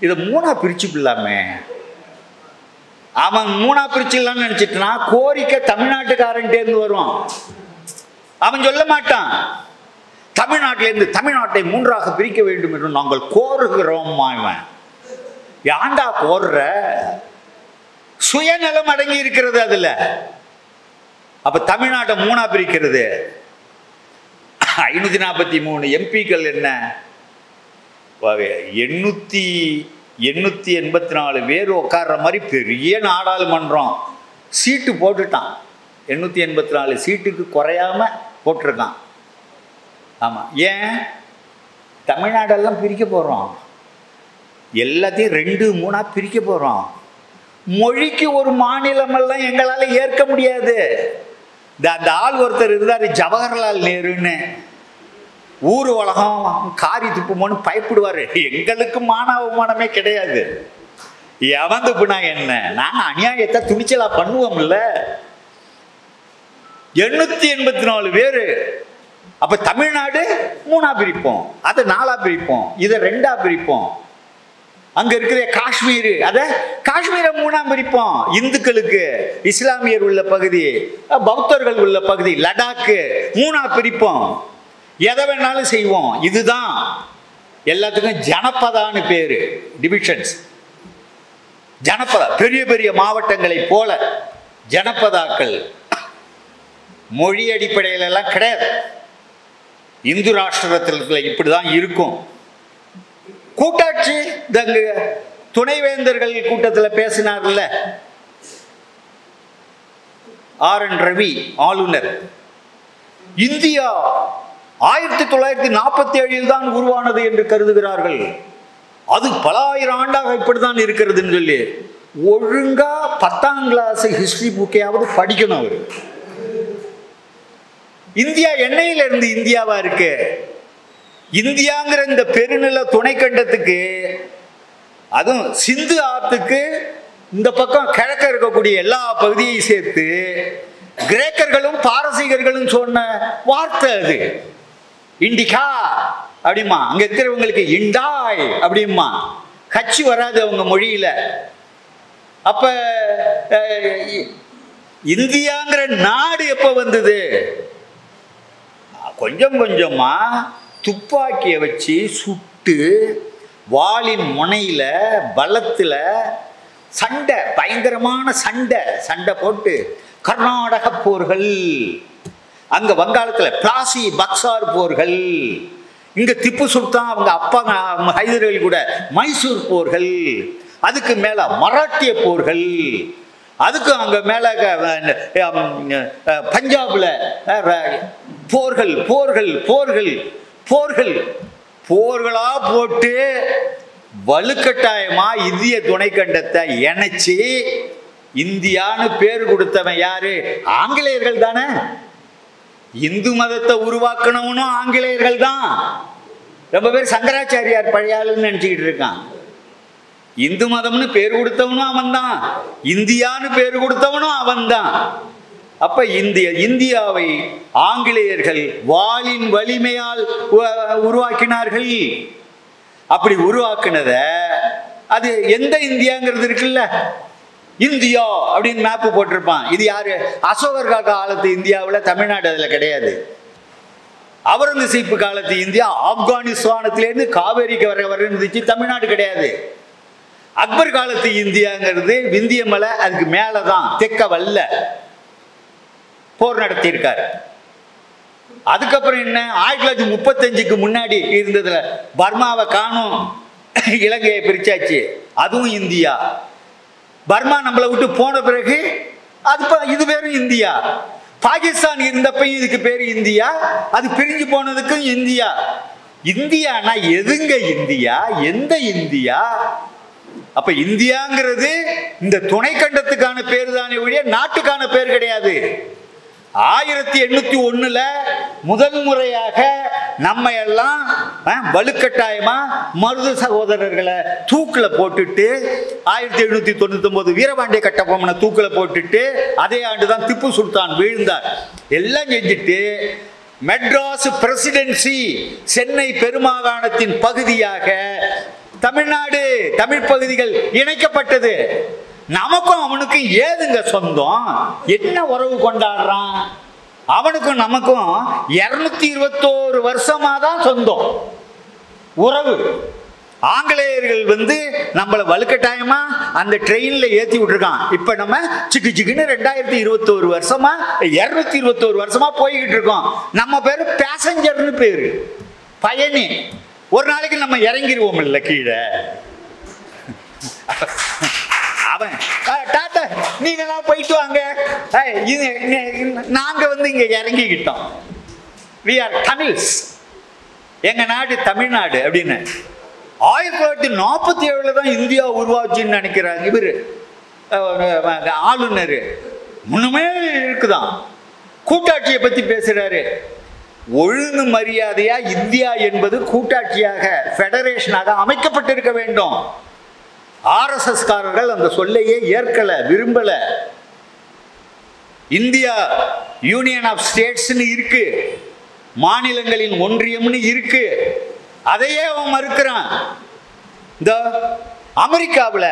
[SPEAKER 1] இதை மூணாக பிரிச்சு பிள்ளாமே அவன் மூணா பிரிச்சுலாம் நினச்சிட்டுனா கோரிக்கை தமிழ்நாட்டுக்காரன்ட்டேருந்து வருவான் அவன் சொல்ல மாட்டான். தமிழ்நாட்டிலேருந்து தமிழ்நாட்டை மூன்றாக பிரிக்க வேண்டும் என்று நாங்கள் கோருகிறோம் இவன். ஏன்டா கோர்ற? சுயநலம் அடங்கி இருக்கிறது அதில். அப்போ தமிழ்நாட்டை மூணாக பிரிக்கிறது. ஐநூற்றி நாற்பத்தி மூணு எம்பிக்கள் என்ன? எண்ணூற்றி எண்ணூற்றி எண்பத்தி நாலு பேர் உட்கார்ற மாதிரி பெரிய நாடாளுமன்றம். சீட்டு போட்டுட்டான். எண்ணூற்றி எண்பத்தி நாலு சீட்டுக்கு குறையாம போட்டிருக்கான். ஆமாம் ஏன்? தமிழ்நாடெல்லாம் பிரிக்க போகிறோம் எல்லாத்தையும் ரெண்டு மூணாக பிரிக்க போகிறோம் மொழிக்கு ஒரு மாநிலமெல்லாம் எங்களால் ஏற்க முடியாது. இந்த அந்த ஆள் ஒருத்தர் இருந்தார் ஜவஹர்லால் நேருன்னு. ஊர் உலகம் காரி துப்புமோன்னு பயப்படுவார். எங்களுக்கு மான அவமானமே கிடையாது. எவன் துப்புனா என்ன? நாங்கள் அநியாயத்தை துணிச்சலா பண்ணுவோம்ல. எண்ணூத்தி எண்பத்தி நாலு பேர். அப்ப தமிழ்நாடு மூணா பிரிப்போம். அதை நாலா பிரிப்போம். இதை ரெண்டா பிரிப்போம். அங்க இருக்கிற காஷ்மீர் அத காஷ்மீரை மூணா பிரிப்போம். இந்துக்களுக்கு இஸ்லாமியர் உள்ள பகுதி பௌத்தர்கள் உள்ள பகுதி லடாக்கு மூணா பிரிப்போம். எதை வேணாலும் செய்வோம். இதுதான். எல்லாத்துக்கும் ஜனபதான்னு பேரு. டிவிஷன்ஸ் ஜனபதா பெரிய பெரிய மாவட்டங்களை போல ஜனபதாக்கள் மொழி அடிப்படையில எல்லாம் கிடையாது. இந்து ராஷ்டிரத்தில் இப்படிதான் இருக்கும். கூட்டாட்சி இந்த துணைவேந்தர்கள் கூட்டத்தில் பேசினார்ல. ஆர் என் ரவி ஆளுநர். இந்தியா ஆயிரத்தி தொள்ளாயிரத்தி நாற்பத்தி ஏழில் தான் உருவானது என்று கருதுகிறார்கள். அது பல ஆயிரம் ஆண்டாக இப்படிதான் இருக்கிறதுன்னு சொல்லி ஒழுங்கா பத்தாம் கிளாஸ் ஹிஸ்டரி புக்கையாவது படிக்கணும் அவர். இந்தியா எண்ணெயில இருந்து இந்தியாவா இருக்கு? இந்தியாங்கிற இந்த பெருநில துணைக்கண்டத்துக்கு அதுவும் சிந்து ஆத்துக்கு இந்த பக்கம் கிழக்க இருக்கக்கூடிய எல்லா பகுதியையும் சேர்த்து கிரேக்கர்களும் பாரசீகர்களும் சொன்ன வார்த்தை அது. இண்டிகா அப்படிமா அங்க இருக்கிறவங்களுக்கு இண்டாய் அப்படிமா கட்சி வராது அவங்க மொழியில. அப்ப இந்தியாங்கிற நாடு எப்ப வந்தது? கொஞ்சம் கொஞ்சமா துப்பாக்கியை வச்சு சுட்டு வாளின் முனையில பலத்துல சண்டை பயங்கரமான சண்டை சண்டை போட்டு கர்நாடக போர்கள். அங்க வங்காளத்துல பிளாசி பக்சார் போர்கள். இங்க திப்பு சுல்தான் அவங்க அப்பா அஹ், ஹைதர் அலி கூட மைசூர் போர்கள். அதுக்கு மேல மராட்டிய போர்கள். அதுக்கு அங்க மேல பஞ்சாப்ல போர்கள் போர்கள் போர்கள் போர்கள். போர்களா போட்டு வலுக்கட்டாயமா இந்திய துணைக்கண்டத்தை இணைச்சி இந்தியான்னு பேர் கொடுத்தவன் யாரு? ஆங்கிலேயர்கள் தானே. இந்து மதத்தை உருவாக்கணும்னு ஆங்கிலேயர்கள் தான் ரொம்ப பேர் சங்கராச்சாரியார் பழைய நினச்சிக்கிட்டு நினைச்சுக்கிட்டு இருக்கான். இந்து மதம்னு பேர் கொடுத்தவனும் அவன் தான் இந்தியான்னு பேர் கொடுத்தவனும் அவன் தான் அப்ப இந்திய இந்தியாவை ஆங்கிலேயர்கள் வாளின் வலிமையால் உருவாக்கினார்கள். அப்படி உருவாக்குனத அது எந்த இந்தியாங்கிறது இருக்குல்ல? இந்தியா அப்படின்னு மேப்பு போட்டிருப்பான். இது யாரு? அசோகர் காலத்து இந்தியாவில் தமிழ்நாடு அதில் கிடையாது. அவுரங்கசீப்பு காலத்து இந்தியா ஆப்கானிஸ்தானத்திலேருந்து காவேரிக்கு வர வர இருந்துச்சு தமிழ்நாடு கிடையாது. அக்பர் காலத்து இந்தியாங்கிறது விந்திய மலை அதுக்கு மேலதான் தெக்க வல்ல. போர் நடத்தியிருக்காரு. அதுக்கப்புறம் என்ன? ஆயிரத்தி தொள்ளாயிரத்தி முப்பத்தஞ்சுக்கு முன்னாடி இருந்ததுல பர்மாவை காணும். இலங்கையை பிரிச்சாச்சு. அதுவும் இந்தியா. பர்மா நம்மளை விட்டு போன பிறகு அது இது பேரும் இந்தியா. பாகிஸ்தான் இருந்தப்பையும் இதுக்கு பேரு இந்தியா. அது பிரிஞ்சு போனதுக்கும் இந்தியா. இந்தியானா எதுங்க இந்தியா? எந்த இந்தியா? அப்ப இந்தியாங்கிறது இந்த துணைக்கண்டத்துக்கான பேர் தானே ஒழிய நாட்டுக்கான பேர் கிடையாது. ஆயிரத்தி எண்ணூத்தி ஒண்ணுல முதல் முறையாக நம்ம எல்லாம் வலுக்கட்டாயமாக வலுக்கட்டாயமா மருது சகோதரர்களை தூக்கில் போட்டுட்டு ஆயிரத்தி எழுநூத்தி தொண்ணூத்தி ஒன்பது வீரபாண்டிய கட்டபொம்மனை தூக்கில் போட்டுட்டு அதே ஆண்டுதான் திப்பு சுல்தான் வீழ்ந்தார். எல்லாம் செஞ்சுட்டு மெட்ராஸ் பிரசிடென்சி சென்னை பெருமாகாணத்தின் பகுதியாக தமிழ்நாடு தமிழ் பகுதிகள் இணைக்கப்பட்டது. நமக்கும் அவனுக்கும் ஏதுங்க சொந்தம்? என்ன உறவு கொண்டாடுறான்? அவனுக்கும் நமக்கும் இருநூத்தி இருபத்தோரு வருஷமா தான் சொந்தம். உறவு. ஆங்கிலேயர்கள் வந்து நம்மளை வலுக்கட்டாயமா அந்த ட்ரெயின்ல ஏத்தி விட்டுருக்கான். இப்ப நம்ம சிக்கு சிக்குன்னு ரெண்டாயிரத்தி இருபத்தோரு வருஷமா இருநூத்தி இருபத்தோரு வருஷமா போய்கிட்டு இருக்கோம். நம்ம பேரு பேசஞ்சர்னு பேரு. பயணி ஒரு நாளைக்கு நம்ம இறங்கிடுவோம் இல்லை கீழே. அவன் "அஹ், டாட்டா நீங்களாம் போயிட்டு வாங்க. நாங்கள் நாங்க வந்து இங்க இறங்கிக்கிட்டோம். வி ஆர் தமிழ்ஸ் எங்க நாடு தமிழ்நாடு அப்படின்னு. ஆயிரத்தி தொள்ளாயிரத்தி நாற்பத்தி ஏழுல தான் இந்தியா உருவாச்சுன்னு நினைக்கிறாங்க இவரு. ஆளுநர். முன்னுமே இருக்குதான். கூட்டாட்சியை பத்தி பேசுறாரு. ஒழுங்கு மரியாதையா இந்தியா என்பது கூட்டாட்சியாக ஃபெடரேஷனாக அமைக்கப்பட்டிருக்க வேண்டும். ஆர்எஸ்எஸ்காரர்கள் அந்த சொல்லையே ஏற்கல விரும்பல. இந்தியா யூனியன் ஆஃப் ஸ்டேட்ஸ்னு இருக்கு. மாநிலங்களின் ஒன்றியம்னு இருக்கு. அதையே அவன் மறுக்கிறான். இந்த அமெரிக்காவில்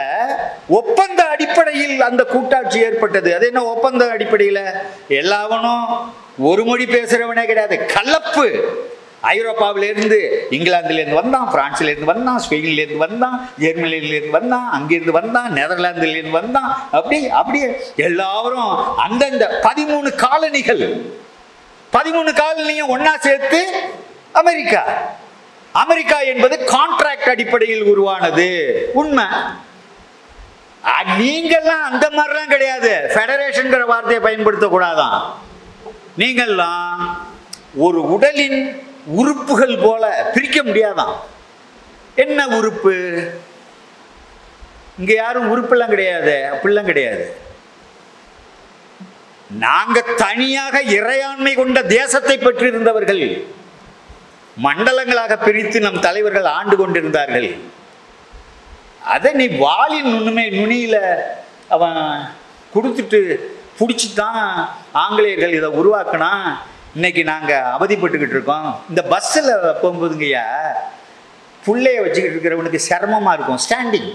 [SPEAKER 1] ஒப்பந்த அடிப்படையில் அந்த கூட்டாட்சி ஏற்பட்டது. அது என்ன ஒப்பந்த அடிப்படையில்? எல்லாவனும் ஒரு மொழி பேசுகிறவனே கிடையாது. கலப்பு ஐரோப்பாவிலேருந்து இங்கிலாந்துலேருந்து வந்தான் பிரான்ஸ்லேருந்து வந்தான் ஸ்பெயின்லேருந்து வந்தான் ஜெர்மனிலேருந்து வந்தான் அங்கேருந்து வந்தான் நெதர்லாந்துலேருந்து வந்தான். அப்படி அப்படியே எல்லாரும் அந்தந்த பதிமூணு காலனிகள் பதிமூணு காலனியும் ஒன்னா சேர்த்து அமெரிக்கா. அமெரிக்கா என்பது கான்ட்ராக்ட் அடிப்படையில் உருவானது. உண்மை. நீங்கள்லாம் அந்த மாதிரிலாம் கிடையாது. ஃபெடரேஷன்கிற வார்த்தையை பயன்படுத்தக்கூடாதான். நீங்கள்லாம் ஒரு உடலின் உறுப்புகள் போல பிரிக்க முடியாதான். என்ன உறுப்பு? இங்க யாரும் உறுப்பெல்லாம் கிடையாது அப்படிலாம் கிடையாது. நாங்க தனியாக இறையாண்மை கொண்ட தேசத்தை பெற்றிருந்தவர்கள் மண்டலங்களாக பிரித்து நம் தலைவர்கள் ஆண்டு கொண்டிருந்தார்கள். அதை நீ வாலின் நுண்ணுமை நுனியில அவன் கொடுத்துட்டு பிடிச்சி தான் ஆங்கிலேயர்கள் இதை உருவாக்கினா இன்னைக்கு நாங்கள் அவதிப்பட்டுக்கிட்டு இருக்கோம். இந்த பஸ்ஸில் போகும்போதுங்கய்யா பிள்ளைய வச்சுக்கிட்டு இருக்கிறவனுக்கு சிரமமாக இருக்கும். ஸ்டாண்டிங்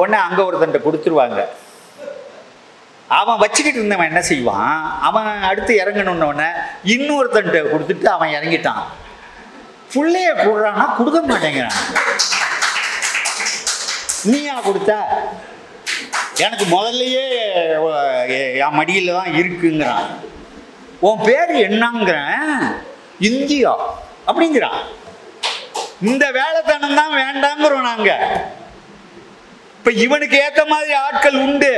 [SPEAKER 1] உடனே அங்கே ஒருத்தன்ட்ட கொடுத்துருவாங்க. அவன் வச்சுக்கிட்டு இருந்தவன் என்ன செய்வான்? அவன் அடுத்து இறங்கணுன்னொடனே இன்னொருத்தன்ட்ட கொடுத்துட்டு அவன் இறங்கிட்டான். பிள்ளைய கொடுறான்னா கொடுக்க மாட்டேங்கிறான். நீயா கொடுத்த? எனக்கு முதல்லையே என் மடியில் தான் இருக்குங்கிறான். உன் பேர் என்னங்கிற? இந்தியா. அப்படிங்கிறான் இந்த வேலைத்தனம் தான் வேண்டாங்கிறோம் நாங்க. இப்ப இவனுக்கு ஏத்த மாதிரி ஆட்கள் உண்டு.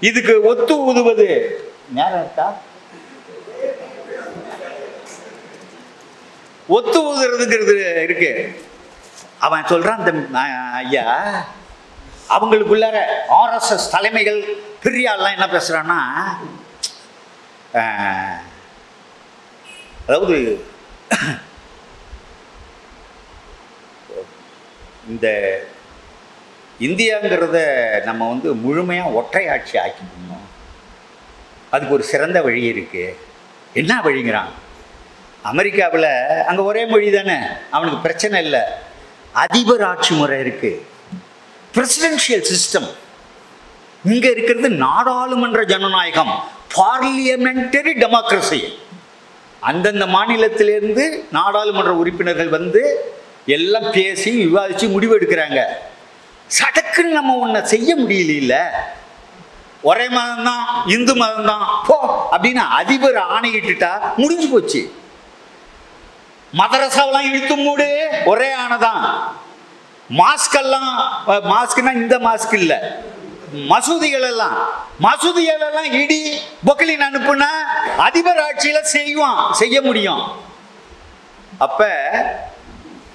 [SPEAKER 1] இதுக்கு ஒத்து ஊதுவது. நேரம் இருக்கா? ஒத்து ஊதுறதுங்கிறது இருக்கு. அவன் சொல்றான் அந்த ஐயா அவங்களுக்குள்ளார ஆர்எஸ்எஸ் தலைமைகள் பெரியாள்லாம் என்ன பேசுறான்னா அதாவது இந்த இந்தியாங்கிறத நம்ம வந்து முழுமையாக ஒற்றையாட்சி ஆக்கிக்கணும். அதுக்கு ஒரு சிறந்த வழி இருக்குது என்ன வழிங்கிறான்? அமெரிக்காவில் அங்கே ஒரே மொழி தானே அவனுக்கு பிரச்சனை இல்லை. அதிபர் ஆட்சி முறை இருக்குது பிரசிடென்ஷியல் சிஸ்டம் இங்க இருக்கிறது நாடாளுமன்ற ஜனநாயகம் பார்லியமெண்டரி டெமோக்ரஸி அந்தந்த மாநிலத்திலிருந்து நாடாளுமன்ற உறுப்பினர்கள் வந்து எல்லாம் பேசி விவாதிச்சு முடிவெடுக்கிறாங்க சடக்குன்னு நம்ம ஒன்றை செய்ய முடியல ஒரே மதம் தான் இந்து மதம் தான் போ அப்படின்னு அதிபர் ஆணையிட்டுட்டா முடிஞ்சு போச்சு. மதரசாவெல்லாம் இழுத்து மூடு ஒரே ஆணைதான். மாஸ்க் எல்லாம் மாஸ்க்னா இந்த மாஸ்க் இல்லை. மசூதிகள் எல்லாம் மசூதிகள் எல்லாம் இடி பொக்கலின் அனுப்புனா அதிபர் ஆட்சியில செய்வான் செய்ய முடியும். அப்ப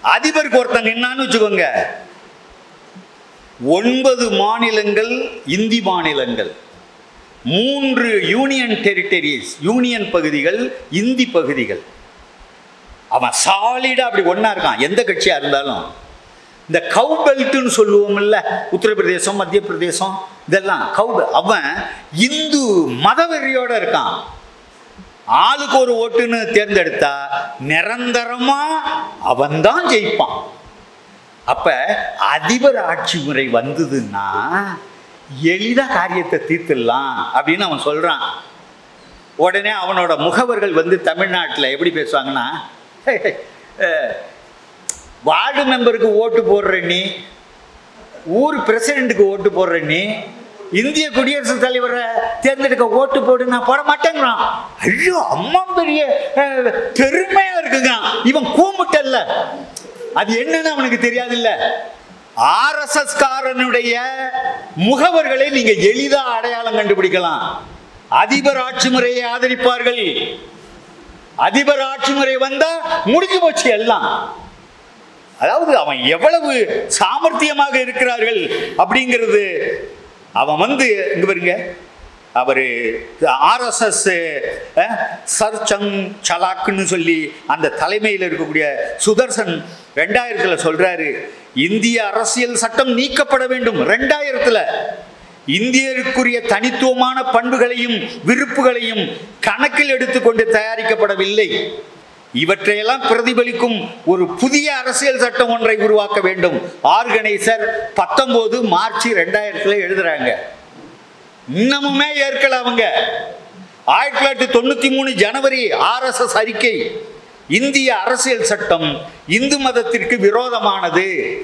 [SPEAKER 1] அதிபருக்கு ஒருத்தன் நின்னான்னு வச்சுக்கோங்க. ஒன்பது மாநிலங்கள் இந்தி மாநிலங்கள். மூன்று யூனியன் டெரிட்டரிஸ் யூனியன் பகுதிகள் இந்தி பகுதிகள். அவன் சாலிடா அப்படி ஒன்னா இருக்கான். எந்த கட்சியா இருந்தாலும். இந்த கவு பெல்ட்னு சொல்லுவோம்ல உத்தரப்பிரதேசம் மத்திய பிரதேசம் இதெல்லாம் கவு அவன் இந்து மதவெறியோட இருக்கான். ஆளுக்கு ஒரு ஓட்டுன்னு தேர்ந்தெடுத்தா நிரந்தரமா அவன்தான் ஜெயிப்பான். அப்ப அதிபர் ஆட்சி முறை வந்ததுன்னா எளிதா காரியத்தை தீர்த்துடலாம் அப்படின்னு அவன் சொல்றான். உடனே அவனோட முகவர்கள் வந்து தமிழ்நாட்டில் எப்படி பேசுவாங்கன்னா வார்டு மெம்பருக்கு ஓட்டு போடுற நீ ஊர் பிரசிடென்ட்டுக்கு ஓட்டு போடுற நீ இந்திய குடியரசுத் தலைவரை தேர்ந்தெடுக்க ஓட்டு போடு நான் போட மாட்டேங்கிறான். ஐயோ அம்மா பெரிய பெருமையா இருக்குங்க. இவன் கூமுட்டல்ல. அது என்னன்னு அவனுக்கு தெரியாது இல்ல ஆர்எஸ்எஸ் காரனுடைய முகவர்களை நீங்க எளிதா அடையாளம் கண்டுபிடிக்கலாம். அதிபர் ஆட்சி முறையை ஆதரிப்பார்கள். அதிபர் ஆட்சி முறை வந்தா முடிஞ்சு போச்சு எல்லாம். அதாவது அவன் எவ்வளவு சாமர்த்தியமாக இருக்கிறார்கள் அப்படிங்கிறது அவன் வந்து இங்க பாருங்க அவர் ஆர்எஸ்எஸ் சர்ச்சங் சலாக்குன்னு சொல்லி அந்த தலைமையில் இருக்கக்கூடிய சுதர்சன் ரெண்டாயிரத்தில் சொல்கிறாரு இந்திய அரசியல் சட்டம் நீக்கப்பட வேண்டும் ரெண்டாயிரத்தில். இந்தியருக்குரிய தனித்துவமான பண்புகளையும் விருப்புகளையும் கணக்கில் எடுத்துக்கொண்டு தயாரிக்கப்படவில்லை. இவற்றையெல்லாம் பிரதிபலிக்கும் ஒரு புதிய அரசியல் சட்டம் ஒன்றை உருவாக்க வேண்டும். ஆர்கனைசர் பத்தொன்பது மார்ச் ரெண்டாயிரத்துல எழுதுறாங்க. இன்னமுமே ஏற்கல அவங்க. ஆயிரத்தி தொள்ளாயிரத்தி தொண்ணூத்தி மூணு ஜனவரி ஆர்எஸ்எஸ் அறிக்கை. இந்திய அரசியல் சட்டம் இந்து மதத்திற்கு விரோதமானது.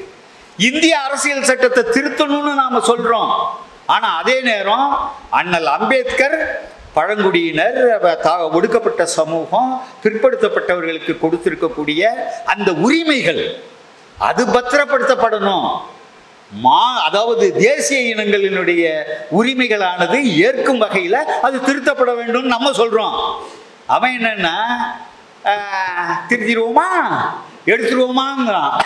[SPEAKER 1] இந்திய அரசியல் சட்டத்தை திருத்தணும்னு நாம சொல்றோம். ஆனா அதே நேரம் அண்ணல் அம்பேத்கர் பழங்குடியினர் தா- ஒடுக்கப்பட்ட சமூகம் பிற்படுத்தப்பட்டவர்களுக்கு கொடுத்திருக்கக்கூடிய அந்த உரிமைகள் அது பத்திரப்படுத்தப்படணும். மா அதாவது தேசிய இனங்களினுடைய உரிமைகளானது ஏற்கும் வகையில் அது திருத்தப்பட வேண்டும் நம்ம சொல்றோம். அவன் என்னன்னா திருத்திடுவோமா? எடுத்துருவோமாங்கிறான்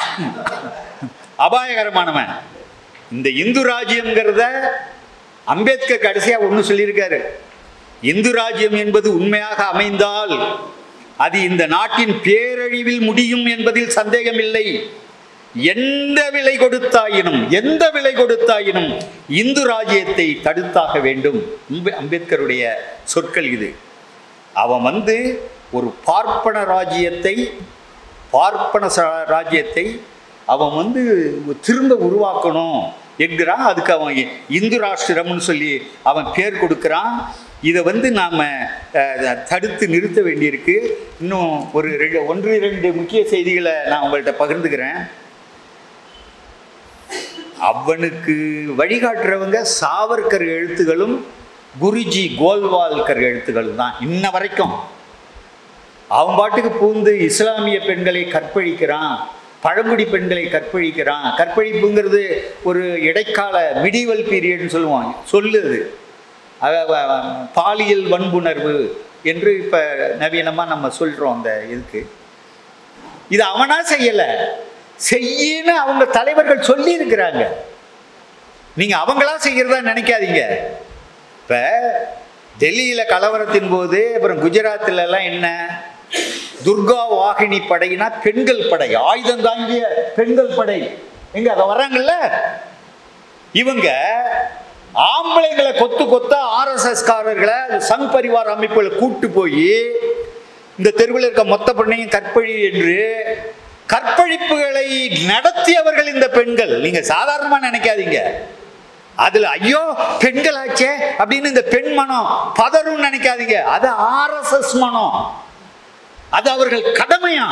[SPEAKER 1] அபாயகரமானவன். இந்த இந்து ராஜ்யங்கிறத அம்பேத்கர் கடைசியாக ஒன்று சொல்லியிருக்காரு. இந்து ராஜ்யம் என்பது உண்மையாக அமைந்தால் அது இந்த நாட்டின் பேரழிவில் முடியும் என்பதில் சந்தேகமில்லை. எந்த விலை கொடுத்தாயினும் எந்த விலை கொடுத்தாயினும் இந்து ராஜ்யத்தை தடுத்தாக வேண்டும். அம்பேத்கருடைய சொற்கள் இது. அவன் வந்து ஒரு பார்ப்பன ராஜ்யத்தை பார்ப்பன ராஜ்யத்தை அவன் வந்து திரும்ப உருவாக்கணும் என்கிறான். அதுக்கு அவன் இந்து ராஷ்டிரம்னு சொல்லி அவன் பேர் கொடுக்குறான். இதை வந்து நாம் தடுத்து நிறுத்த வேண்டியிருக்கு. இன்னும் ஒரு ரெண்டு ஒன்று இரண்டு முக்கிய செய்திகளை நான் உங்கள்கிட்ட பகிர்ந்துக்கிறேன். அவனுக்கு வழிகாட்டுறவங்க சாவர்கர் எழுத்துகளும் குருஜி கோல்வால்கர் எழுத்துகளும் தான் இன்ன வரைக்கும். அவன் பாட்டுக்கு பூந்து இஸ்லாமிய பெண்களை கற்பழிக்கிறான் பழங்குடி பெண்களை கற்பழிக்கிறான். கற்பழிப்புங்கிறது ஒரு இடைக்கால மிடிவல் பீரியட்னு சொல்லுவாங்க. சொல்லுது. பாலியல் வன்புணர்வு என்று இப்போ நவீனமாக நம்ம சொல்கிறோம் அந்த இதுக்கு. இது அவனா செய்யலை. செய்யின்னு அவங்க தலைவர்கள் சொல்லி இருக்கிறாங்க நீங்க அவங்களா செய்யறதா நினைக்காதீங்க. இப்ப டெல்லியில கலவரத்தின் போது அப்புறம் குஜராத்ல எல்லாம் என்ன? துர்கா வாகினி படையினா பெண்கள் படை ஆயுதம் தாங்கிய பெண்கள் படை. எங்க அத வர்றாங்கல்ல? இவங்க ஆம்பளைங்களை கொத்து கொத்த ஆர்எஸ்எஸ் காரர்களை சங் பரிவார அமைப்புகளை கூட்டு போய் இந்த தெருவில் இருக்க மொத்த பெண்ணையும் கற்பழி என்று கற்பழிப்புகளை நடத்தியவர்கள் இந்த பெண்கள். நீங்க சாதாரணமா நினைக்காதீங்க. அதுல ஐயோ பெண்களாச்சே அப்படின்னு இந்த பெண் மனம் பதறும் நினைக்காதீங்க. அது ஆர்எஸ்எஸ் மனம். அது அவர்கள் கடமையா?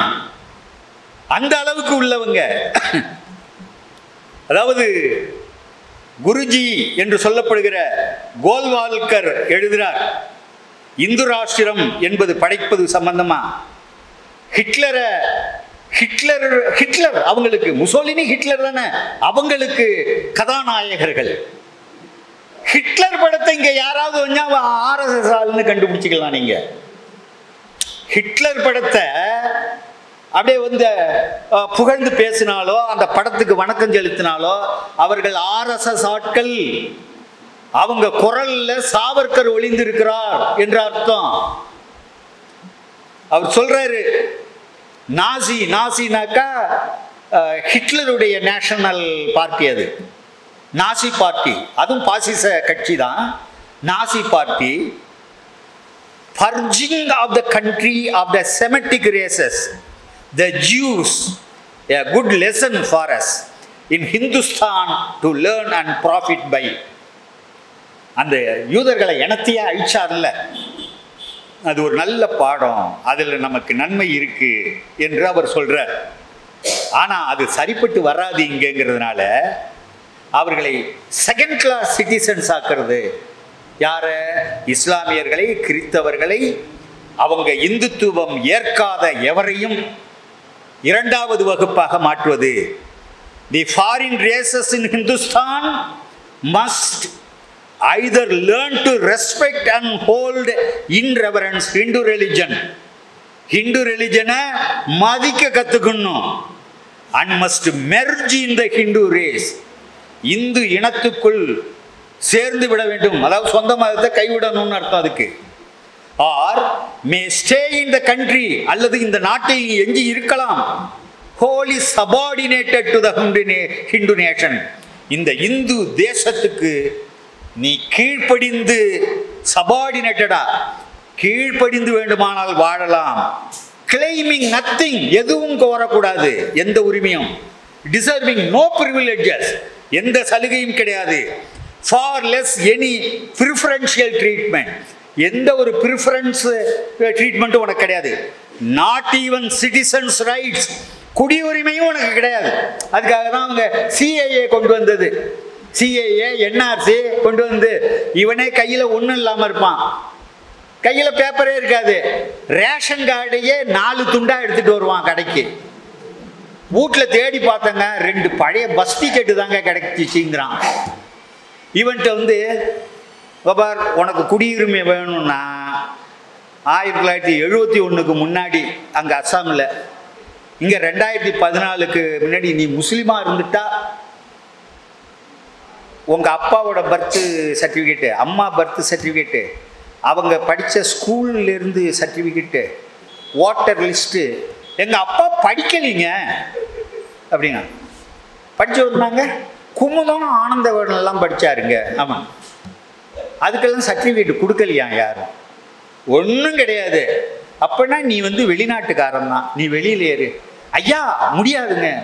[SPEAKER 1] அந்த அளவுக்கு உள்ளவங்க. அதாவது குருஜி என்று சொல்லப்படுகிற கோல்வால்கர் எழுதுகிறார் இந்து ராஷ்டிரம் என்பது படைப்பது சம்பந்தமா? ஹிட்லரை ஹிட்லர் ஹிட்லர் அவங்களுக்கு முசோலினி ஹிட்லர் தானே அவங்களுக்கு கதாநாயகர்கள். ஹிட்லர் படத்தை இங்க யாராவது வந்து ஆர்எஸ்எஸ் ஆளுன்னு கண்டுபிடிச்சிக்கலாம் நீங்க. ஹிட்லர் படத்தை அப்படியே வந்து புகழ்ந்து பேசினாலோ அந்த படத்துக்கு வணக்கம் செலுத்தினாலோ அவர்கள் ஆர்எஸ்எஸ் ஆட்கள் அவங்க குரல்ல சாவர்கர் ஒளிந்திருக்கிறார் என்ற அர்த்தம். அவர் சொல்றாரு நாசி நாசினாக்கா ஹிட்லருடைய நேஷனல் பார்ட்டி அது. நாசி பார்ட்டி அதுவும் பாசிச கட்சி தான். Nazi party purging of the country of the Semitic races. The Jews, a good lesson for us. In Hindustan to learn and profit by அந்த யூதர்களை இனத்தையே அழிச்சார்ல? அது ஒரு நல்ல பாடம். அதில் நமக்கு நன்மை இருக்கு என்று அவர் சொல்றார். ஆனால் அது சரிப்பட்டு வராது இங்கேங்கிறதுனால அவர்களை செகண்ட் கிளாஸ் சிட்டிசன்ஸ் ஆக்கிறது. யார? இஸ்லாமியர்களை கிறித்தவர்களை அவங்க இந்துத்துவம் ஏற்காத எவரையும் இரண்டாவது வகுப்பாக மாற்றுவது. The foreign races in Hindustan must either learn to respect and hold in reverence Hindu religion Hindu ரிலிஜனை மதிக்க கற்றுக்கணும் and must merge in the Hindu race Hindu இனத்துக்குள் சேர்ந்து விட வேண்டும். அதாவது சொந்த மதத்தை கைவிடணும்னு அர்த்தம் அதுக்கு. Or may stay in the country அல்லது இந்த நாட்டில் எஞ்சி இருக்கலாம்? Wholly subordinated to the Hindu nation இந்த இந்து தேசத்துக்கு நீ கீழ்ப்படிந்து சபார்டினேட்டடா கீழ்ப்படிந்து வேண்டுமானால் வாழலாம். கிளைமிங் நத்திங் எதுவும் கோரக்கூடாது. எந்த உரிமையும். டிசர்விங் நோ ப்ரிவிலேஜஸ் எந்த சலுகையும் கிடையாது. Far less any preferential treatment எந்த ஒரு ப்ரிஃபரன்ஸ் ட்ரீட்மெண்ட்டும் உனக்கு கிடையாது. நாட் ஈவன் சிட்டிசன்ஸ் ரைட்ஸ் குடியுரிமையும் உனக்கு கிடையாது. அதுக்காக தான் அவங்க சிஏஏ கொண்டு வந்தது. சிஏஏ என்ஆர்சி கொண்டு வந்து இவனே கையில் ஒன்றும் இல்லாமல் இருப்பான். கையில் பேப்பரே இருக்காது. ரேஷன் கார்டையே நாலு துண்டாக எடுத்துகிட்டு வருவான் கடைக்கு. வீட்டில் தேடி பார்த்தங்க ரெண்டு பழைய பஸ் டிக்கெட்டு தாங்க கிடைச்சிச்சுங்கிறான். இவன்கிட்ட வந்து பாபார் உனக்கு குடியுரிமை வேணும்னா ஆயிரத்தி தொள்ளாயிரத்தி எழுபத்தி ஒன்றுக்கு முன்னாடி அங்கே அஸ்ஸாமில் இங்கே ரெண்டாயிரத்தி பதினாலுக்கு முன்னாடி நீ முஸ்லீமாக இருந்துட்டா? உங்கள் அப்பாவோட பர்த்து சர்டிஃபிகேட்டு அம்மா பர்த் சர்டிஃபிகேட்டு அவங்க படித்த ஸ்கூல்லேருந்து சர்டிஃபிகேட்டு ஓட்டர் லிஸ்ட்டு எங்கள் அப்பா படிக்கலைங்க. அப்படின்னா படிச்சு வந்தாங்க குமுதம் ஆனந்தவனெல்லாம் படித்தாருங்க ஆமாம் அதுக்கெல்லாம் சர்டிஃபிகேட் கொடுக்கலையா யாரும்? ஒன்றும் கிடையாது. அப்படின்னா நீ வந்து வெளிநாட்டுக்காரன் தான் நீ வெளியில ஏறு. ஐயா முடியாதுங்க.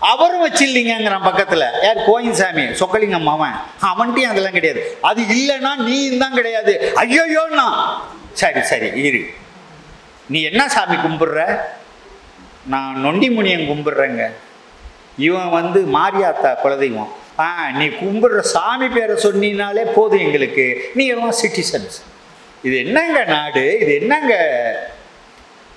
[SPEAKER 1] அவரும் வச்சில்லைங்கிறான் பக்கத்தில். யார்? கோயின்சாமி சொக்கலிங்கம் அவன் அவன்கிட்டையும் அதெல்லாம் கிடையாது. அது இல்லைன்னா நீ தான் கிடையாது. ஐயோயோன்னா. சரி சரி இரு. நீ என்ன சாமி கும்பிடுற? நான் நொண்டி முனியன் கும்பிடுறேங்க. இவன் வந்து மாரியாத்தா குலதெய்வம். ஆ நீ கும்பிடுற சாமி பேரை சொன்னினாலே போதும் எங்களுக்கு. நீ எல்லாம் சிட்டிசன்ஸ் இது என்னங்க நாடு? இது என்னங்க?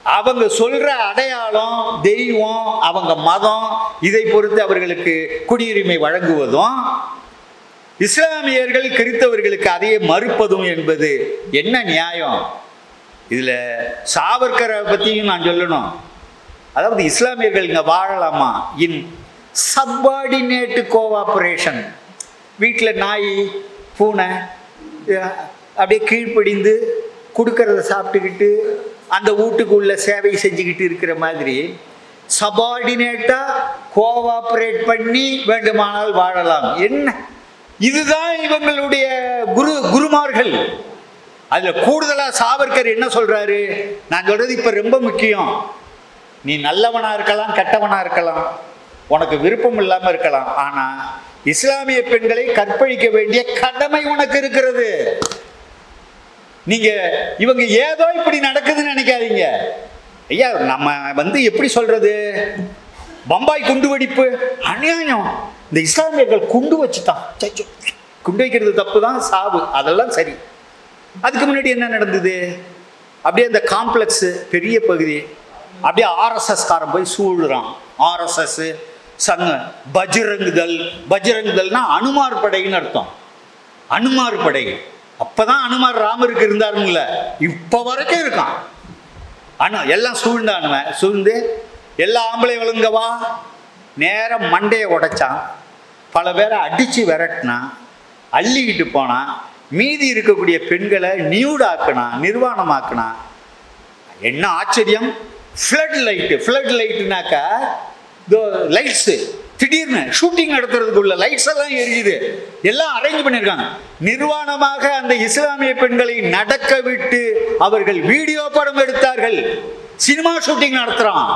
[SPEAKER 1] அவங்க சொல்ற அடையாளம் தெய்வம் அவங்க மதம் இதை பொறுத்து அவர்களுக்கு குடியுரிமை வழங்குவதும் இஸ்லாமியர்கள் கிறித்தவர்களுக்கு அதையே மறுப்பதும் என்பது என்ன நியாயம்? இதில் சாவர்கரை பற்றியும் நான் சொல்லணும். அதாவது இஸ்லாமியர்கள் இங்கே வாழலாமா? இன் சப்பார்டினேட்டு கோஆப்ரேஷன் வீட்டில் நாய் பூனை அப்படியே கீழ்ப்படிந்து கொடுக்கறத சாப்பிட்டுக்கிட்டு அந்த வீட்டுக்குள்ள சேவை செஞ்சுக்கிட்டு இருக்கிற மாதிரி சபார்டினேட்டாக கோஆப்ரேட் பண்ணி வேண்டுமானால் வாழலாம். என்ன? இதுதான் இவங்களுடைய குரு குருமார்கள். அதுல கூடுதலா சாவர்கர் என்ன சொல்றாரு? நான் சொல்றது இப்ப ரொம்ப முக்கியம். நீ நல்லவனா இருக்கலாம் கெட்டவனா இருக்கலாம். உனக்கு விருப்பம் இல்லாம இருக்கலாம். ஆனா இஸ்லாமிய பெண்களை கற்பழிக்க வேண்டிய கடமை உனக்கு இருக்கிறது. நீங்க இவங்க ஏதோ இப்படி நடக்குதுன்னு நினைக்காதீங்க. ஐயா நம்ம வந்து எப்படி சொல்றது? பம்பாய் குண்டு வெடிப்பு அநியாயம். இந்த இஸ்லாமியர்கள் குண்டு வச்சுட்டான் குண்டு வைக்கிறது தப்பு தான் சாவு. அதெல்லாம் சரி. அதுக்கு முன்னாடி என்ன நடந்தது? அப்படியே அந்த காம்ப்ளெக்ஸ் பெரிய பகுதி அப்படியே ஆர்எஸ்எஸ்காரன் போய் சூழுறான். ஆர்எஸ்எஸ் சங்க பஜ்ரங்குதல். பஜ்ரங்குதல்னா அனுமார் படைன்னு அர்த்தம். அனுமார் படை. அப்பதான் அனுமார் ராமருக்கு இருந்தாருங்கள இப்ப வரைக்கும் இருக்கான். அனு எல்லாம் சூழ்ந்தானுவன். சூழ்ந்து எல்லா ஆம்பளை விழுங்கவா நேரம் மண்டையை உடைச்சான். பல பேரை அடிச்சு விரட்டினான். அள்ளிக்கிட்டு போனான். மீதி இருக்கக்கூடிய பெண்களை நியூடாக்குனான் நிர்வாணமாக்குனான். என்ன ஆச்சரியம்? ஃப்ளட் லைட்டு ஃப்ளட் லைட்டுனாக்கா லைட்ஸு திடீர்னு ஷூட்டிங் நடத்துறதுக்குள்ள லைட்ஸ் எல்லாம் எரியுது. எல்லாம் அரேஞ்ச் பண்ணியிருக்காங்க நிர்வாணமாக அந்த இஸ்லாமிய பெண்களை நடக்க விட்டு அவர்கள் வீடியோ படம் எடுத்தார்கள். சினிமா ஷூட்டிங் நடத்துறான்.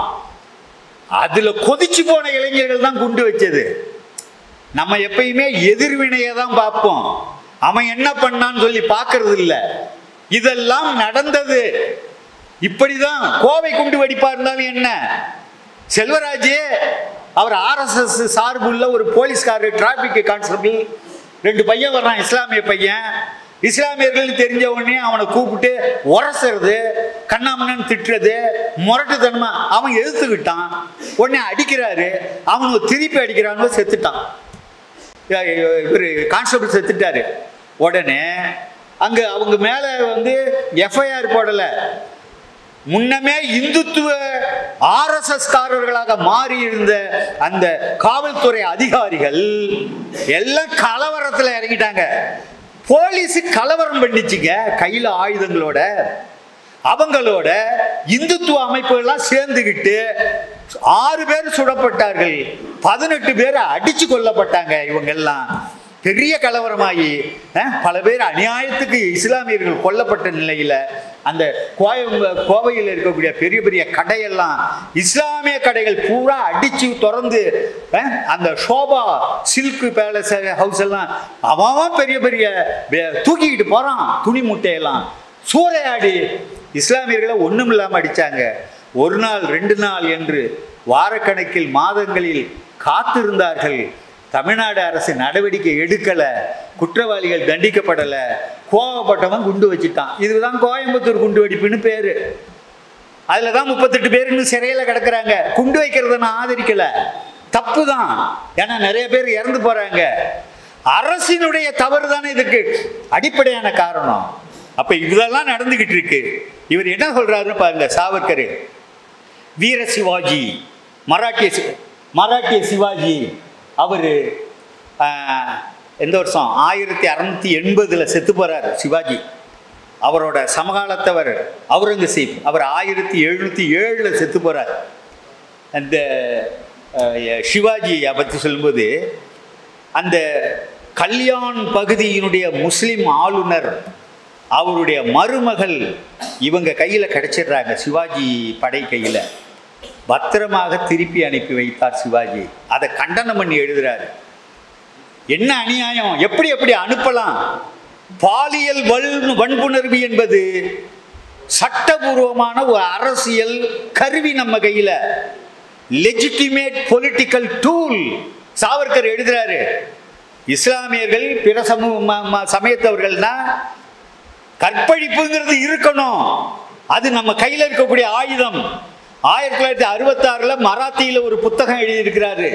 [SPEAKER 1] அதுல கொதிச்சு போன இளைஞர்கள் தான் குண்டு வச்சது. நம்ம எப்பயுமே எதிர்வினையை தான் பார்ப்போம். அவன் என்ன பண்ணான்னு சொல்லி பார்க்கறது இல்லை. இதெல்லாம் நடந்தது. இப்படிதான் கோவை குண்டு வெடிப்பா இருந்தாலும் என்ன? செல்வராஜ் அவர் ஆர்எஸ்எஸ் சார்புள்ள ஒரு போலீஸ்காரர் டிராபிக் கான்ஸ்டபிள் ரெண்டு பையன் வர்றான் இஸ்லாமிய பையன். இஸ்லாமியர்கள் தெரிஞ்ச உடனே அவனை கூப்பிட்டு உரசுறது கண்ணாமண்ணன் திட்டுறது முரட்டுத்தனமா அவன் எதிர்த்துக்கிட்டான் உடனே அடிக்கிறாரு. அவனு திருப்பி அடிக்கிறாங்க செத்துட்டான். இவர் கான்ஸ்டபிள் செத்துட்டாரு. உடனே அங்க அவங்க மேல வந்து எஃப்ஐஆர் போடலை. முன்னமே இந்துத்துவ ஆர்எஸ்எஸ் காரர்களாக மாறி இருந்த அந்த காவல்துறை அதிகாரிகள் எல்லாம் கலவரத்துல இறங்கிட்டாங்க. போலீஸ் கலவரம் பண்ணிச்சுங்க. கையில ஆயுதங்களோட அவங்களோட இந்துத்துவ அமைப்புகள்லாம் சேர்ந்துக்கிட்டு ஆறு பேர் சுடப்பட்டார்கள். பதினெட்டு பேர் அடிச்சு கொல்லப்பட்டாங்க இவங்கெல்லாம். பெரிய கலவரமாகி பல பேர் அநியாயத்துக்கு இஸ்லாமியர்கள் கொல்லப்பட்ட நிலையில் அந்த கோயம்பு கோவையில் இருக்கக்கூடிய பெரிய பெரிய கடையெல்லாம் இஸ்லாமிய கடைகள் பூரா அடித்து திறந்து அந்த ஷோபா சில்க் பேலஸ் ஹவுஸ் எல்லாம் அவன் பெரிய பெரிய வே- தூக்கிக்கிட்டு போகிறான் துணி மூட்டையெல்லாம். சூறையாடி இஸ்லாமியர்களை ஒன்றும் இல்லாமல் அடித்தாங்க ஒரு நாள் ரெண்டு நாள் என்று வாரக்கணக்கில் மாதங்களில் காத்திருந்தார்கள். தமிழ்நாடு அரசு நடவடிக்கை எடுக்கலை குற்றவாளிகள் தண்டிக்கப்படலை கோவப்பட்டவன் குண்டு வச்சுட்டான். இதுதான் கோயம்புத்தூர் குண்டு வெடிப்புன்னு பேரு. அதில் தான் முப்பத்தெட்டு பேர் இன்னும் சிறையில் கிடக்குறாங்க. குண்டு வைக்கிறத நான் ஆதரிக்கலை. தப்பு தான் ஏன்னா நிறைய பேர் இறந்து போகிறாங்க அரசினுடைய தவறு தானே இதுக்கு அடிப்படையான காரணம். அப்போ இதெல்லாம் நடந்துக்கிட்டு இருக்கு. இவர் என்ன சொல்கிறாருன்னு பாருங்க சாவர்கர். வீர சிவாஜி மராட்டிய சி- மராட்டிய சிவாஜி. அவர் எந்த வருஷம்? ஆயிரத்தி அறநூற்றி எண்பதில் செத்து போகிறார் சிவாஜி. அவரோட சமகாலத்தவர் அவுரங்கசீப். அவர் ஆயிரத்தி எழுநூற்றி ஏழில் செத்து போகிறார் அந்த சிவாஜியை பற்றி சொல்லும்போது அந்த கல்யாண் பகுதியினுடைய முஸ்லீம் ஆளுநர் அவருடைய மருமகள் இவங்க கையில் கிடச்சிடுறாங்க சிவாஜி படை கையில். பத்திரமாக திருப்பி அனுப்பி வைத்தார் சிவாஜி. அதை கண்டனம் பண்ணி எழுதுறாரு. என்ன அநியாயம்? எப்படி எப்படி அனுப்பலாம்? பாலியல் வல் வன்புணர்வு என்பது சட்டபூர்வமான ஒரு அரசியல் கருவி நம்ம கையில. லெஜிட்டிமேட் பொலிட்டிக்கல் டூல் சாவர்கர் எழுதுறாரு. இஸ்லாமியர்கள் பிற சமூக ம- சமயத்தவர்கள்னா கற்பழிப்புங்கிறது இருக்கணும். அது நம்ம கையில் இருக்கக்கூடிய ஆயுதம். ஆயிரத்தி தொள்ளாயிரத்தி அறுபத்தாறில் மராத்தியில ஒரு புத்தகம் எழுதியிருக்கிறாரு.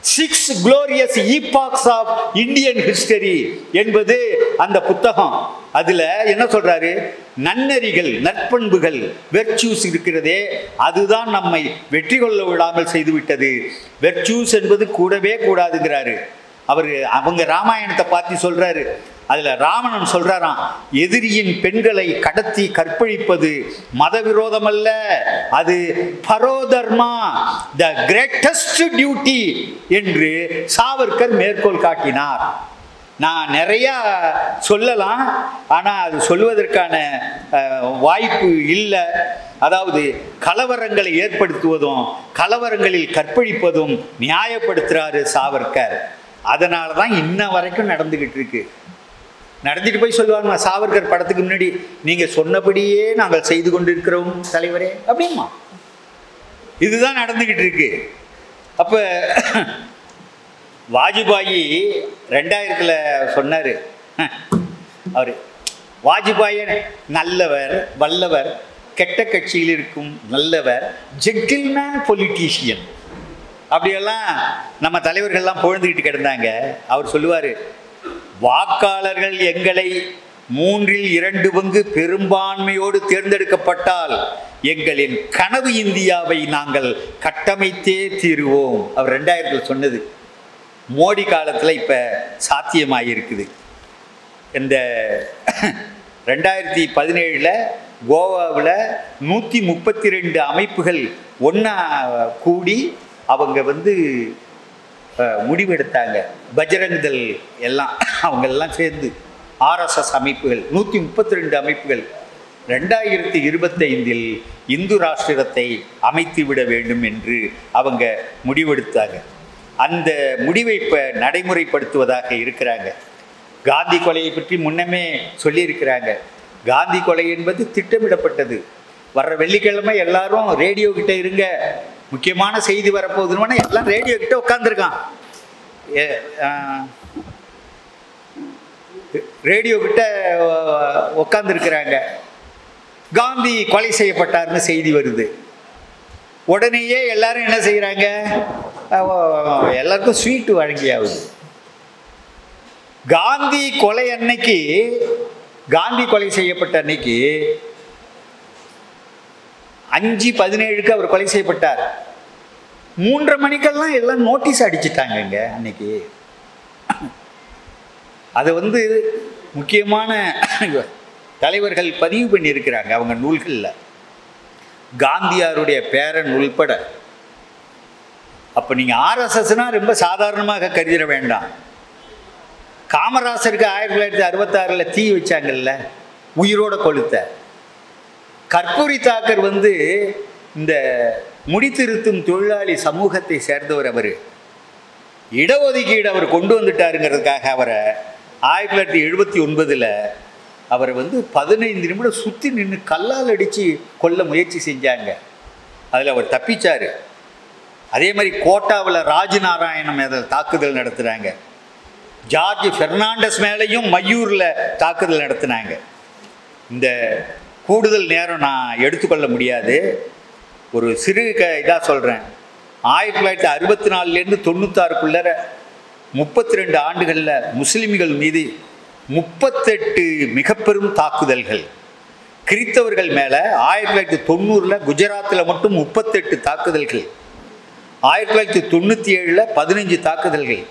[SPEAKER 1] Six glorious epochs of Indian history என்பது அந்த புத்தகம். அதுல என்ன சொல்றாரு? நன்னெறிகள் நற்பண்புகள் வெர்ச்சூஸ் இருக்கிறதே அதுதான் நம்மை வெற்றி கொள்ள விடாமல் செய்துவிட்டது வெர்ச்சூஸ் என்பது கூடவே கூடாதுங்கிறாரு. அவர் அவங்க ராமாயணத்தை பார்த்து சொல்றாரு. அதில் ராவணன் சொல்கிறாராம் எதிரியின் பெண்களை கடத்தி கற்பழிப்பது மதவிரோதம் அல்ல அது பரோதர்மா த கிரேட்டஸ்ட் டியூட்டி என்று சாவர்கர் மேற்கோள் காட்டினார். நான் நிறையா சொல்லலாம் ஆனால் அது சொல்வதற்கான வாய்ப்பு இல்லை. அதாவது கலவரங்களை ஏற்படுத்துவதும் கலவரங்களில் கற்பழிப்பதும் நியாயப்படுத்துகிறாரு சாவர்கர். அதனால தான் இன்ன வரைக்கும் நடந்துக்கிட்டு இருக்குது நடந்துட்டு போய் சொல்லுவாங்க சாவர்கர் படத்துக்கு முன்னாடி நீங்க சொன்னபடியே நாங்கள் செய்து கொண்டிருக்கிறோம் தலைவரே அப்படிமா இதுதான் நடந்துகிட்டு இருக்கு. அப்ப வாஜ்பாயி ரெண்டாயிரத்துல சொன்னாரு. அவர் வாஜ்பாய் நல்லவர் வல்லவர் கெட்ட கட்சியில் இருக்கும் நல்லவர் ஜென்டில்மேன் பொலிட்டீஷியன் அப்படியெல்லாம் நம்ம தலைவர்கள்லாம் புகழ்ந்துக்கிட்டு கிடந்தாங்க. அவர் சொல்லுவார் வாக்காளர்கள் எங்களை மூன்றில் இரண்டு பங்கு பெரும்பான்மையோடு தேர்ந்தெடுக்கப்பட்டால் எங்களின் கனவு இந்தியாவை நாங்கள் கட்டமைத்தே தீருவோம். அவர் ரெண்டாயிரத்தில் சொன்னது மோடி காலத்தில் இப்போ சாத்தியமாகிருக்குது இந்த ரெண்டாயிரத்தி பதினேழில் கோவாவில் நூற்றி முப்பத்தி ரெண்டு அமைப்புகள் ஒன்றா கூடி அவங்க வந்து முடிவெடுத்தாங்க. பஜ்ரங் எல்லாம் அவங்க எல்லாம் சேர்ந்து ஆர்எஸ்எஸ் அமைப்புகள் நூற்றி முப்பத்தி ரெண்டு அமைப்புகள். ரெண்டாயிரத்தி இருபத்தைந்தில் இந்து ராஷ்டிரத்தை அமைத்து விட வேண்டும் என்று அவங்க முடிவெடுத்தாங்க. அந்த முடிவை இப்போ நடைமுறைப்படுத்துவதாக இருக்கிறாங்க. காந்தி கொலையை பற்றி முன்னமே சொல்லியிருக்கிறாங்க. காந்தி கொலை என்பது திட்டமிடப்பட்டது. வர்ற வெள்ளிக்கிழமை எல்லாரும் ரேடியோ கிட்ட இருங்க. முக்கியமான செய்தி வரப்போகுதுன்னு எல்லாம் ரேடியோ கிட்ட உட்காந்துருக்கான் ரேடியோ கிட்ட உட்காந்துருக்கிறாங்க காந்தி கொலை செய்யப்பட்டார்னு செய்தி வருது. உடனேயே எல்லாரும் என்ன செய்கிறாங்க எல்லாருக்கும் ஸ்வீட்டு வழங்கியாகுது காந்தி கொலை அன்னைக்கு காந்தி கொலை செய்யப்பட்ட அன்னைக்கு அஞ்சு பதினேழுக்கு அவர் கொலை செய்யப்பட்டார். மூன்றரை மணிக்கெல்லாம் எல்லாம் நோட்டீஸ் அடிச்சிட்டாங்கங்க அன்னைக்கு. அதை வந்து முக்கியமான தலைவர்கள் பதிவு பண்ணியிருக்கிறாங்க அவங்க நூல்களில். காந்தியாருடைய பேரன் உள்பட. அப்போ நீங்கள் ஆர்எஸ்எஸ்னால் ரொம்ப சாதாரணமாக கருதிட வேண்டாம். காமராசருக்கு ஆயிரத்தி தொள்ளாயிரத்தி அறுபத்தாறில் தீ வச்சாங்கல்ல உயிரோட கொளுத்த. கற்பூரி தாக்கர் வந்து இந்த முடித்திருத்தும் தொழிலாளி சமூகத்தை சேர்ந்தவர் அவர். இடஒதுக்கீடு அவர் கொண்டு வந்துட்டாருங்கிறதுக்காக அவரை ஆயிரத்தி தொள்ளாயிரத்தி எழுபத்தி ஒன்பதில் அவரை வந்து பதினைந்து நிமிடம் சுற்றி நின்று கல்லால் அடித்து கொல்ல முயற்சி செஞ்சாங்க. அதில் அவர் தப்பிச்சார். அதே மாதிரி கோட்டாவில் ராஜநாராயணன் மேலே தாக்குதல் நடத்துகிறாங்க ஜார்ஜ் ஃபெர்னாண்டஸ் மேலேயும் மையூரில் தாக்குதல் நடத்தினாங்க. இந்த கூடுதல் நேரம் நான் எடுத்துக்கொள்ள முடியாது. ஒரு சிறு க இதாக சொல்கிறேன் ஆயிரத்தி தொள்ளாயிரத்தி அறுபத்தி நாலுலேருந்து தொண்ணூத்தாறுக்குள்ளர முப்பத்தி ரெண்டு ஆண்டுகளில் முஸ்லீம்கள் மீது முப்பத்தெட்டு மிகப்பெரும் தாக்குதல்கள். கிறித்தவர்கள் மேலே ஆயிரத்தி தொள்ளாயிரத்தி தொண்ணூறில் குஜராத்தில் மட்டும் முப்பத்தெட்டு தாக்குதல்கள். ஆயிரத்தி தொள்ளாயிரத்தி தொண்ணூற்றி ஏழில் பதினஞ்சு தாக்குதல்கள்.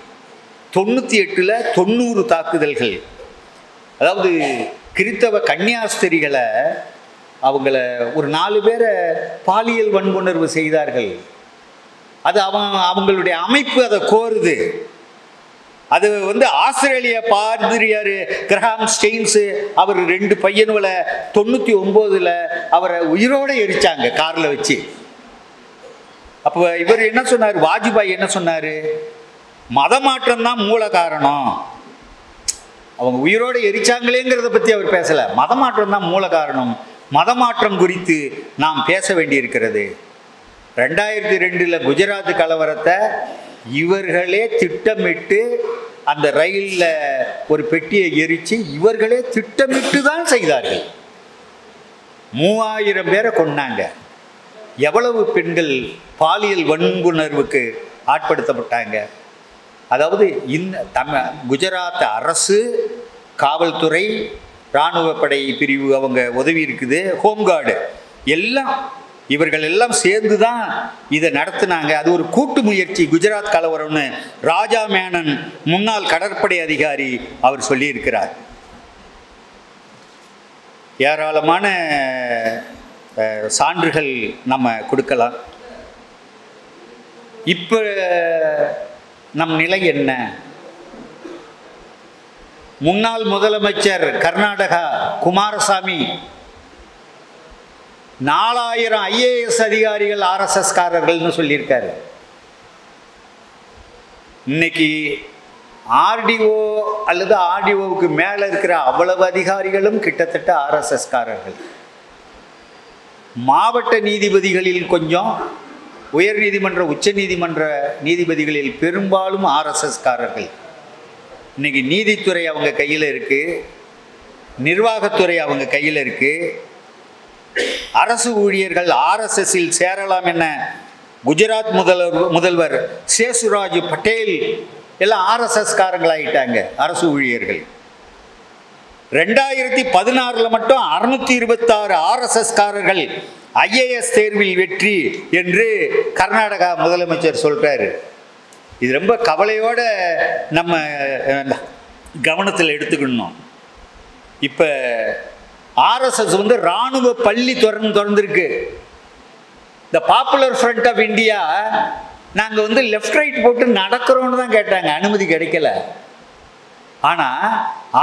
[SPEAKER 1] தொண்ணூற்றி எட்டில் தொண்ணூறு தாக்குதல்கள். அதாவது கிறித்தவ கன்னியாஸ்திரிகளை அவங்கள ஒரு நாலு பேரை பாலியல் வன்புணர்வு செய்தார்கள். அது அவன் அவங்களுடைய அமைப்பு அதை கோருது. அது வந்து ஆஸ்திரேலிய பாதிரியார் கிரஹாம் ஸ்டெயின்ஸு அவர் ரெண்டு பையனுகளை தொண்ணூற்றி ஒம்போதில் அவரை உயிரோடு எரிச்சாங்க காரில் வச்சு. அப்போ இவர் என்ன சொன்னார்? வாஜ்பாய் என்ன சொன்னார்? மதமாற்றம் தான் மூல காரணம். அவங்க உயிரோடு எரிச்சாங்களேங்கிறத பற்றி அவர் பேசலை. மதமாற்றம் தான் மூல காரணம். மதமாற்றம் குறித்து நாம் பேச வேண்டியிருக்கிறது. ரெண்டாயிரத்தி ரெண்டில் குஜராத் கலவரத்தை இவர்களே திட்டமிட்டு அந்த ரயிலில் ஒரு பெட்டியை எரித்து இவர்களே திட்டமிட்டு தான் செய்தார்கள். மூவாயிரம் பேரை கொண்டாங்க எவ்வளவு பெண்கள் பாலியல் வன்புணர்வுக்கு ஆட்படுத்தப்பட்டாங்க. அதாவது இந்த தமிழ் குஜராத் அரசு காவல்துறை இராணுவப்படை பிரிவு அவங்க உதவி இருக்குது ஹோம்கார்டு. எல்லாம் இவர்கள் எல்லாம் சேர்ந்து தான் இதை நடத்தினாங்க. அது ஒரு கூட்டு முயற்சி குஜராத் கலவரம்னு ராஜா மேனன் முன்னாள் கடற்படை அதிகாரி அவர் சொல்லியிருக்கிறார். ஏராளமான சான்றுகள் நம்ம கொடுக்கலாம். இப்போ நம் நிலை என்ன? முன்னாள் முதலமைச்சர் கர்நாடகா குமாரசாமி நாலாயிரம் ஐஏஎஸ் அதிகாரிகள் ஆர்எஸ்எஸ் காரர்கள்னு சொல்லியிருக்காரு. இன்னைக்கு ஆர்டிஓ அல்லது ஆர்டிஓவுக்கு மேலே இருக்கிற அவ்வளவு அதிகாரிகளும் கிட்டத்தட்ட ஆர்எஸ்எஸ் காரர்கள் மாவட்ட நீதிபதிகளில் கொஞ்சம் உயர் நீதிமன்ற உச்ச நீதிமன்ற நீதிபதிகளில் பெரும்பாலும் ஆர்எஸ்எஸ்காரர்கள் இன்றைக்கி நீதித்துறை அவங்க கையில் இருக்குது நிர்வாகத்துறை அவங்க கையில் இருக்குது அரசு ஊழியர்கள் ஆர்எஸ்எஸ்ஸில் சேரலாம் என குஜராத் முதல்வர் முதல்வர் சேசுராஜ் பட்டேல் எல்லாம் ஆர்எஸ்எஸ்காரங்களாகிட்டாங்க அரசு ஊழியர்கள். ரெண்டாயிரத்தி பதினாறில் மட்டும் அறுநூத்தி இருபத்தாறு ஆர்எஸ்எஸ்காரர்கள் ஐஏஎஸ் தேர்வில் வெற்றி என்று கர்நாடகா முதலமைச்சர் சொல்கிறாரு இது ரொம்ப கவலையோட நம்ம கவனத்தில் எடுத்துக்கணும். இப்போ ஆர்எஸ்எஸ் வந்து இராணுவ பள்ளி திறந்து திறந்துருக்கு. இந்த பாப்புலர் ஃப்ரண்ட் ஆஃப் இந்தியா நாங்கள் வந்து லெஃப்ட் ரைட் போட்டு நடக்கிறோன்னு தான் கேட்டாங்க. அனுமதி கிடைக்கல. ஆனால்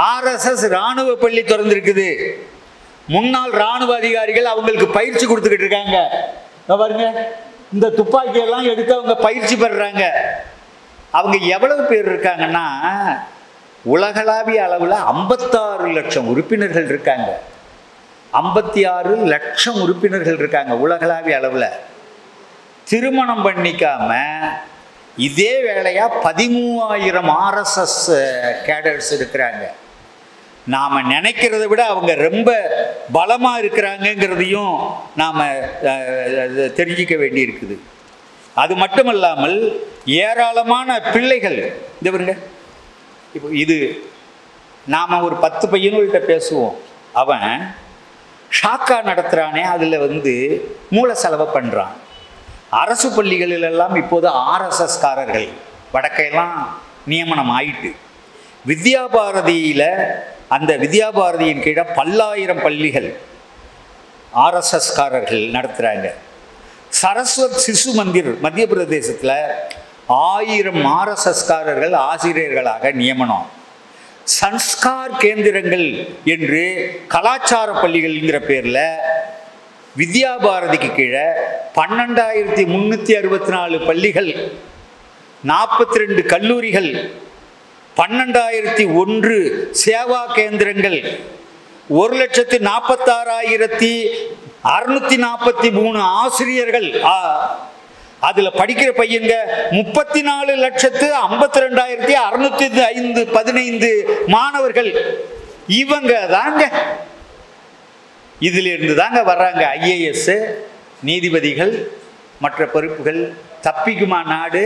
[SPEAKER 1] ஆர்எஸ்எஸ் இராணுவ பள்ளி திறந்துருக்குது. முன்னாள் ராணுவ அதிகாரிகள் அவங்களுக்கு பயிற்சி கொடுத்துக்கிட்டு இருக்காங்க. பாருங்க இந்த துப்பாக்கி எல்லாம் எடுத்து அவங்க பயிற்சி பெறுறாங்க. அவங்க எவ்வளவு பேர் இருக்காங்கன்னா உலகளாவிய அளவில் ஐம்பத்தாறு லட்சம் உறுப்பினர்கள் இருக்காங்க. ஐம்பத்தி ஆறு லட்சம் உறுப்பினர்கள் இருக்காங்க உலகளாவிய அளவில். திருமணம் பண்ணிக்காம இதே வேலையாக பதிமூவாயிரம் ஆர்எஸ்எஸ் கேடர்ஸ் eh, இருக்கிறாங்க. நாம் நினைக்கிறத விட அவங்க ரொம்ப பலமாக இருக்கிறாங்கங்கிறதையும் நாம் தெரிஞ்சிக்க வேண்டியிருக்குது. அது மட்டும் இல்லாமல் ஏராளமான பிள்ளைகள் இந்த பாருங்க. இப்போ இது நாம் ஒரு பத்து பையன்கள்கிட்ட பேசுவோம். அவன் ஷாக்கா நடத்துகிறானே அதில் வந்து மூல செலவை பண்ணுறான் அரசு பள்ளிகளிலெல்லாம் இப்போது ஆர்எஸ்எஸ்காரர்கள் வடக்கையெல்லாம் நியமனம் ஆயிட்டு. வித்யாபாரதியில் அந்த வித்யாபாரதியின் கீழே பல்லாயிரம் பள்ளிகள் ஆர்எஸ்எஸ்காரர்கள் நடத்துகிறாங்க சரஸ்வத் சிசு மந்திர் மத்திய பிரதேசத்தில் ஆயிரம் ஆர்எஸ்எஸ்காரர்கள் ஆசிரியர்களாக நியமனம். சன்ஸ்கார் கேந்திரங்கள் என்று கலாச்சார பள்ளிகள்ங்கிற பேரில் வித்யாபாரதிக்கு கீழே பன்னெண்டாயிரத்தி முந்நூற்றி அறுபத்தி நாலு பள்ளிகள் நாற்பத்தி ரெண்டு கல்லூரிகள் பன்னெண்டாயிரத்தி ஒன்று சேவா கேந்திரங்கள் ஒரு லட்சத்தி நாற்பத்தாறாயிரத்தி அறுநூத்தி நாற்பத்தி மூணு ஆசிரியர்கள் ஆ, அதுல படிக்கிற பையங்க முப்பத்தி நாலு லட்சத்து ஐம்பத்தி ரெண்டாயிரத்தி அறுநூத்தி ஐந்து பதினைந்து மாணவர்கள். இவங்க தாங்க. இதுல இருந்து தாங்க வர்றாங்க ஐஏஎஸ் நீதிபதிகள் மற்ற பொறுப்புகள் தப்பிக்குமா நாடு?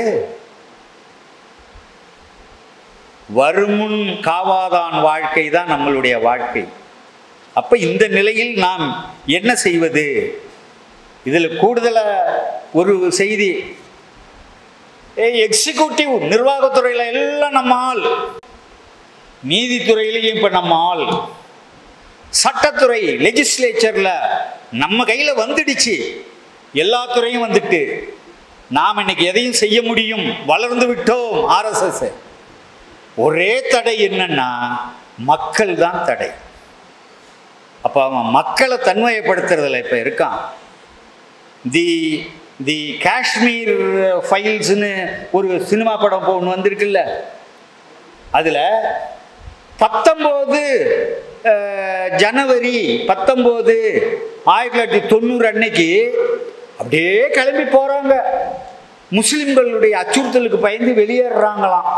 [SPEAKER 1] வருமுன் காவாதான் வாழ்க்கை தான் நம்மளுடைய வாழ்க்கை. அப்போ இந்த நிலையில் நாம் என்ன செய்வது? இதில் கூடுதலாக ஒரு செய்தி. எக்ஸிக்யூட்டிவ் நிர்வாகத்துறையில் எல்லாம் நம்ம ஆள். நீதித்துறையிலையும் இப்போ நம்ம ஆள். சட்டத்துறை லெஜிஸ்லேச்சரில் நம்ம கையில் வந்துடுச்சு. எல்லா துறையும் வந்துட்டு. நாம் இன்னைக்கு எதையும் செய்ய முடியும். வளர்ந்து விட்டோம் ஆர்எஸ்எஸ் ஒரே தடை என்னன்னா மக்கள் தான் தடை. அப்போ அவன் மக்களை தன்மையப்படுத்துறதுல இப்போ இருக்கான். தி தி காஷ்மீர் ஃபைல்ஸ்னு ஒரு சினிமா படம் ஒன்று வந்திருக்குல்ல. அதில் பத்தொம்போது ஜனவரி பத்தொம்போது ஆயிரத்தி தொள்ளாயிரத்தி தொண்ணூறு அன்னைக்கு அப்படியே கிளம்பி போகிறாங்க முஸ்லிம்களுடைய அச்சுறுத்தலுக்கு பயந்து வெளியேறுறாங்களாம்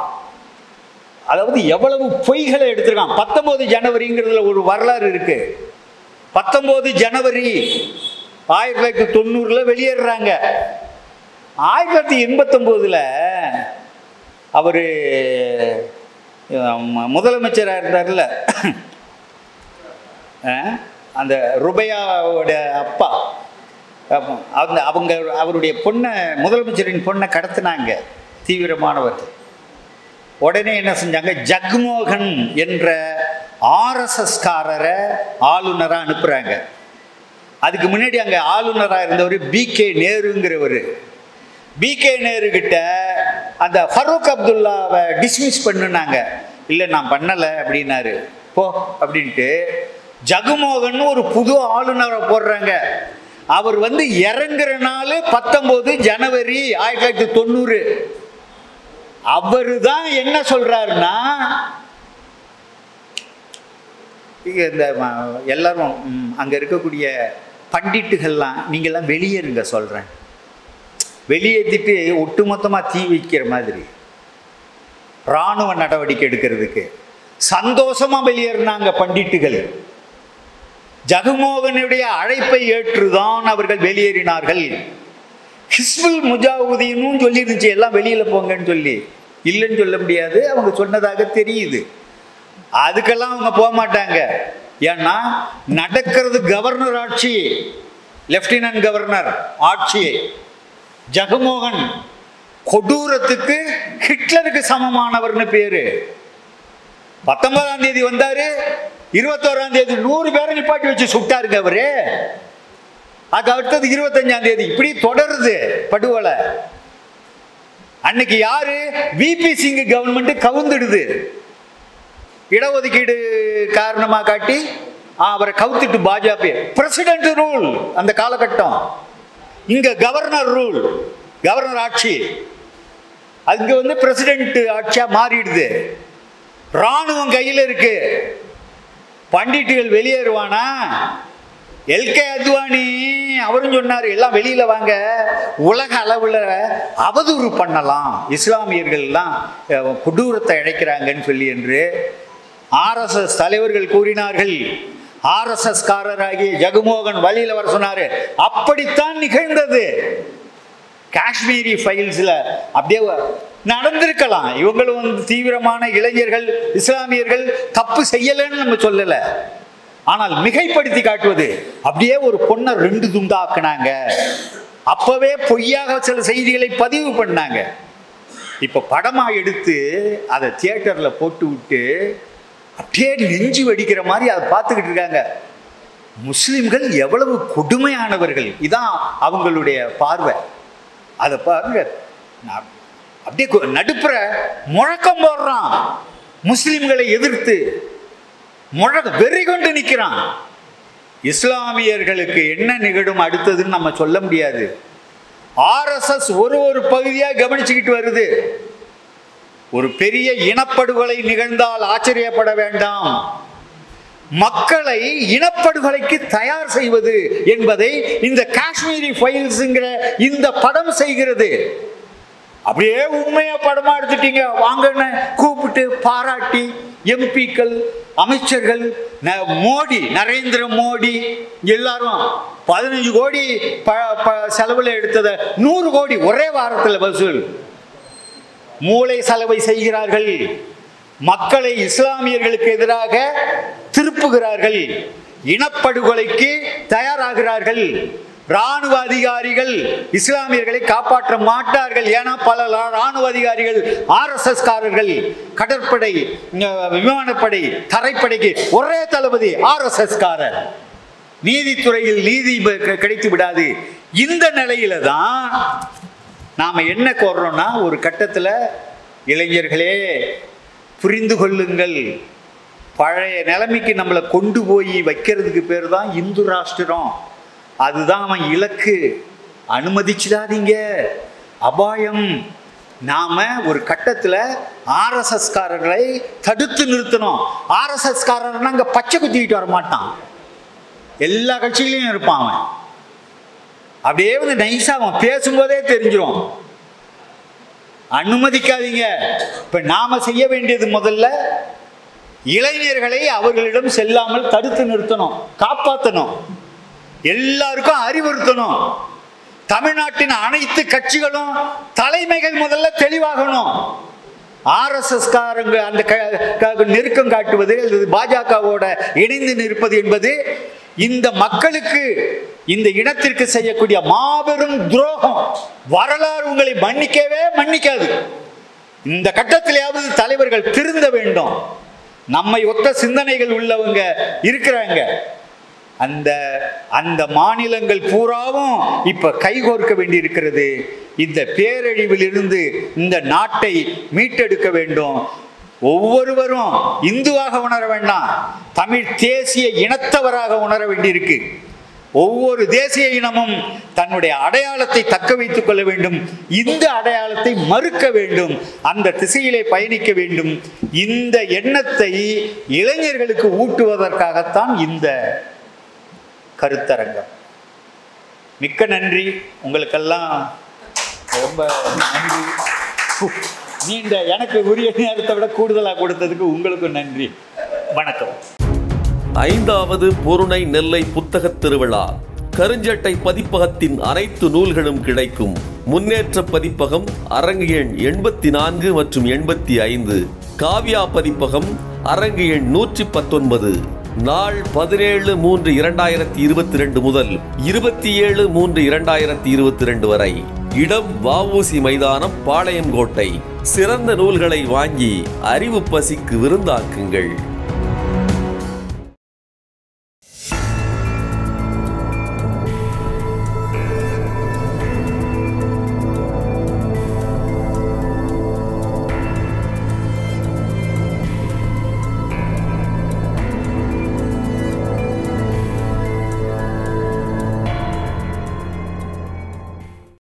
[SPEAKER 1] அதாவது எவ்வளவு பொய்களை எடுத்திருக்கான் பத்தொன்பது ஜனவரிங்கிறதுல ஒரு வரலாறு இருக்கு. பத்தொன்பது ஜனவரி ஆயிரத்தி தொள்ளாயிரத்தி தொண்ணூறுல வெளியேறாங்க ஆயிரத்தி தொள்ளாயிரத்தி எண்பத்தொம்போதுல அவர் முதலமைச்சராக இருந்தார்ல. அந்த ருபையாவோட அப்பா. அந்த அவங்க அவங்க அவருடைய பொண்ணை முதலமைச்சரின் பொண்ணை கடத்தினாங்க தீவிரமானவர் உடனே என்ன செஞ்சாங்க? ஜக்மோகன் என்ற ஆர்எஸ்எஸ்காரரை ஆளுநராக அனுப்புகிறாங்க அதுக்கு முன்னாடி அங்கே ஆளுநராக இருந்தவர் பி கே நேருங்கிறவர். பி கே நேரு கிட்ட அந்த ஃபரூக் அப்துல்லாவை டிஸ்மிஸ் பண்ணுனாங்க. இல்லை நான் பண்ணலை அப்படின்னாரு. போ அப்படின்ட்டு ஜகுமோகன் ஒரு புது ஆளுநரை போடுறாங்க. அவர் வந்து இறங்குற நாள் பத்தொம்போது ஜனவரி ஆயிரத்தி தொள்ளாயிரத்தி தொண்ணூறு. அவரு தான் என்ன சொல்றாருன்னா இந்த எல்லாரும் அங்க இருக்கக்கூடிய பண்டிட்டுகள்லாம் நீங்கெல்லாம் வெளியேறுங்க சொல்றேன். வெளியேற்றிட்டு ஒட்டுமொத்தமாக தீ வைக்கிற மாதிரி. இராணுவ நடவடிக்கை எடுக்கிறதுக்கு. சந்தோஷமாக வெளியேறினாங்க பண்டிட்டுகள். ஜெகமோகனுடைய அழைப்பை ஏற்றுதான் அவர்கள் வெளியேறினார்கள். ஹிஸ்புல் முஜாவுதீனும் சொல்லியிருந்துச்சு எல்லாம் வெளியில் போங்கன்னு சொல்லி. இல்லைன்னு சொல்ல முடியாது அவங்க சொன்னதாக தெரியுது. அதுக்கெல்லாம் அவங்க போக மாட்டாங்க. ஏன்னா நடக்கிறது கவர்னர் ஆட்சி லெப்டினன்ட் கவர்னர் ஆட்சி ஜெகமோகன் கொடூரத்துக்கு ஹிட்லருக்கு சமமானவர்னு பேரு. பத்தொன்பதாம் தேதி வந்தாரு இருபத்தோராம் தேதி நூறு பேரை நிப்பாட்டி வச்சு சுட்டாருங்க அவரு. அதுக்கு அடுத்தது இருபத்தஞ்சாம் தேதி. இப்படி தொடருது படுகொலை. அன்னைக்கு யாரு? விபி சிங் கவர்மெண்ட் கவுந்துடுது. இடஒதுக்கீடு காரணமா காட்டி அவரை கவுத்துட்டு பாஜக. பிரசிடென்ட் ரூல் அந்த காலகட்டம். இங்க கவர்னர் ரூல் கவர்னர் ஆட்சி. அங்க வந்து பிரசிடென்ட் ஆட்சியா மாறிடுது. ராணுவம் கையில் இருக்கு. பண்டிட்டுகள் வெளியேறுவானா? எல்கே அத்வானி அவரும் சொன்னார் எல்லாம் வெளியில வாங்க. உலக அளவில் அவதூறு பண்ணலாம். இஸ்லாமியர்கள்லாம் அஹ், கொடூரத்தை இழைக்கிறாங்கன்னு சொல்லி என்று ஆர்எஸ்எஸ் தலைவர்கள் கூறினார்கள். ஆர்எஸ்எஸ் காரராகிய ஜெகமோகன் வழியில் வர சொன்னாரு. அப்படித்தான் நிகழ்ந்தது. காஷ்மீரி ஃபைல்ஸில் அப்படியே நடந்திருக்கலாம். இவங்களும் வந்து தீவிரமான இளைஞர்கள் இஸ்லாமியர்கள் தப்பு செய்யலைன்னு நம்ம சொல்லலை. ஆனால் மிகைப்படுத்தி காட்டுவது அப்படியே ஒரு பொண்ணை ரெண்டு துண்டாக்குனாங்க. அப்பவே பொய்யாக சில செய்திகளை பதிவு பண்ணாங்க. இப்ப படமா எடுத்து அதை தியேட்டர்ல போட்டு விட்டு அப்படியே நெஞ்சு வெடிக்கிற மாதிரி அதை பார்த்துக்கிட்டு இருக்காங்க. முஸ்லிம்கள் எவ்வளவு கொடுமையானவர்கள். இதான் அவங்களுடைய பார்வை. அதை பாருங்க. நான் அப்படியே நடுப்புற முழக்கம் போடுறான். முஸ்லிம்களை எதிர்த்து முழக்க வெறி கொண்டு நிற்கிறான் இஸ்லாமியர்களுக்கு என்ன நிகழும் அடுத்ததுன்னு நம்ம சொல்ல முடியாது. ஆர்எஸ்எஸ் ஒரு ஒரு பகுதியாக கவனிச்சுக்கிட்டு வருது. ஒரு பெரிய இனப்படுகொலை நிகழ்ந்தால் ஆச்சரியப்பட வேண்டாம். மக்களை இனப்படுகொலைக்கு தயார் செய்வது என்பதை இந்த காஷ்மீரி ஃபைல்ஸுங்கிற இந்த படம் செய்கிறது. அப்படியே உண்மையா படமா எடுத்துட்டீங்க. வாங்கன்னு கூப்பிட்டு பாராட்டி எம்பிக்கள் அமைச்சர்கள் ந- மோடி நரேந்திர மோடி எல்லாரும் பதினஞ்சு கோடி ப ப- செலவுல எடுத்ததை நூறு கோடி ஒரே வாரத்தில் வசூல். மூளை செலவை செய்கிறார்கள். மக்களை இஸ்லாமியர்களுக்கு எதிராக திருப்புகிறார்கள். இனப்படுகொலைக்கு தயாராகிறார்கள். ராணுவ அதிகாரிகள் இஸ்லாமியர்களை காப்பாற்ற மாட்டார்கள். ஏன்னா பல ராணுவ அதிகாரிகள் ஆர்எஸ்எஸ் காரர்கள் கடற்படை விமானப்படை தரைப்படைக்கு ஒரே தளபதி ஆர்எஸ்எஸ் காரர் நீதித்துறையில் நீதி க- கிடைத்து விடாது. இந்த நிலையில தான் நாம என்ன கோர்றோம்னா ஒரு கட்டத்துல இளைஞர்களே புரிந்து கொள்ளுங்கள். பழைய நிலைமைக்கு நம்மளை கொண்டு போய் வைக்கிறதுக்கு பேர் தான் இந்து ராஷ்டிரம். அதுதான் அவன் இலக்கு. அனுமதிச்சிடாதீங்க. அபாயம். நாம ஒரு கட்டத்துல ஆர்எஸ்எஸ்காரர்களை தடுத்து நிறுத்தணும். ஆர்எஸ்எஸ்காரர்னா அங்கே பச்சை குத்திக்கிட்டு வர மாட்டான் எல்லா கட்சியிலையும் இருப்பான் அவன். அப்படியே வந்து நைஸா அவன் பேசும்போதே தெரிஞ்சிடும் அனுமதிக்காதீங்க. இப்ப நாம செய்ய வேண்டியது முதல்ல இளைஞர்களை அவர்களிடம் செல்லாமல் தடுத்து நிறுத்தணும். காப்பாற்றணும் எல்லாருக்கும் அறிவுறுத்தணும். தமிழ்நாட்டின் அனைத்து கட்சிகளும் தலைமைகள் முதல்ல தெளிவாகணும். ஆர்எஸ்எஸ் காரங்க அந்த க- க- நெருக்கம் காட்டுவது அல்லது பாஜகவோட இணைந்து நிற்பது என்பது இந்த மக்களுக்கு இந்த இனத்திற்கு செய்யக்கூடிய மாபெரும் துரோகம். வரலாறு உங்களை மன்னிக்கவே மன்னிக்காது. இந்த கட்டத்திலேயாவது தலைவர்கள் திருந்த வேண்டும். நம்மை ஒத்த சிந்தனைகள் உள்ளவங்க இருக்கிறாங்க. அந்த அந்த மாநிலங்கள் பூராவும் இப்போ கைகோர்க்க வேண்டியிருக்கிறது. இந்த பேரழிவிலிருந்து இந்த நாட்டை மீட்டெடுக்க வேண்டும். ஒவ்வொருவரும் இந்துவாக உணர வேண்டாம். தமிழ் தேசிய இனத்தவராக உணர வேண்டியிருக்கு. ஒவ்வொரு தேசிய இனமும் தன்னுடைய அடையாளத்தை தக்க வைத்துக் கொள்ள வேண்டும். இந்த அடையாளத்தை மறுக்க வேண்டும். அந்த திசையிலே பயணிக்க வேண்டும். இந்த எண்ணத்தை இளைஞர்களுக்கு ஊட்டுவதற்காகத்தான் இந்த கருத்தரங்கம். மிக்க நன்றி. உங்களுக்கெல்லாம் ரொம்ப நன்றி. நீண்ட எனக்கு உரிய நேரத்தை விட கூடுதலாக கொடுத்ததுக்கு உங்களுக்கும் நன்றி. வணக்கம்.
[SPEAKER 2] ஐந்தாவது பொருணை நெல்லை புத்தகத் திருவிழா. கருஞ்சட்டை பதிப்பகத்தின் அனைத்து நூல்களும் கிடைக்கும். முன்னேற்ற பதிப்பகம் அரங்கு எண் எண்பத்தி நான்கு மற்றும் எண்பத்தி ஐந்து. காவியா பதிப்பகம் அரங்கு எண் நூற்றி பத்தொன்பது. நாள் பதினேழு மூன்று இரண்டாயிரத்தி இருபத்தி ரெண்டு முதல் இருபத்தி ஏழு மூன்று இரண்டாயிரத்தி இருபத்தி ரெண்டு வரை இடம் வஉசி மைதானம் பாளையங்கோட்டை. சிறந்த நூல்களை வாங்கி அறிவு பசிக்கு விருந்தாக்குங்கள்.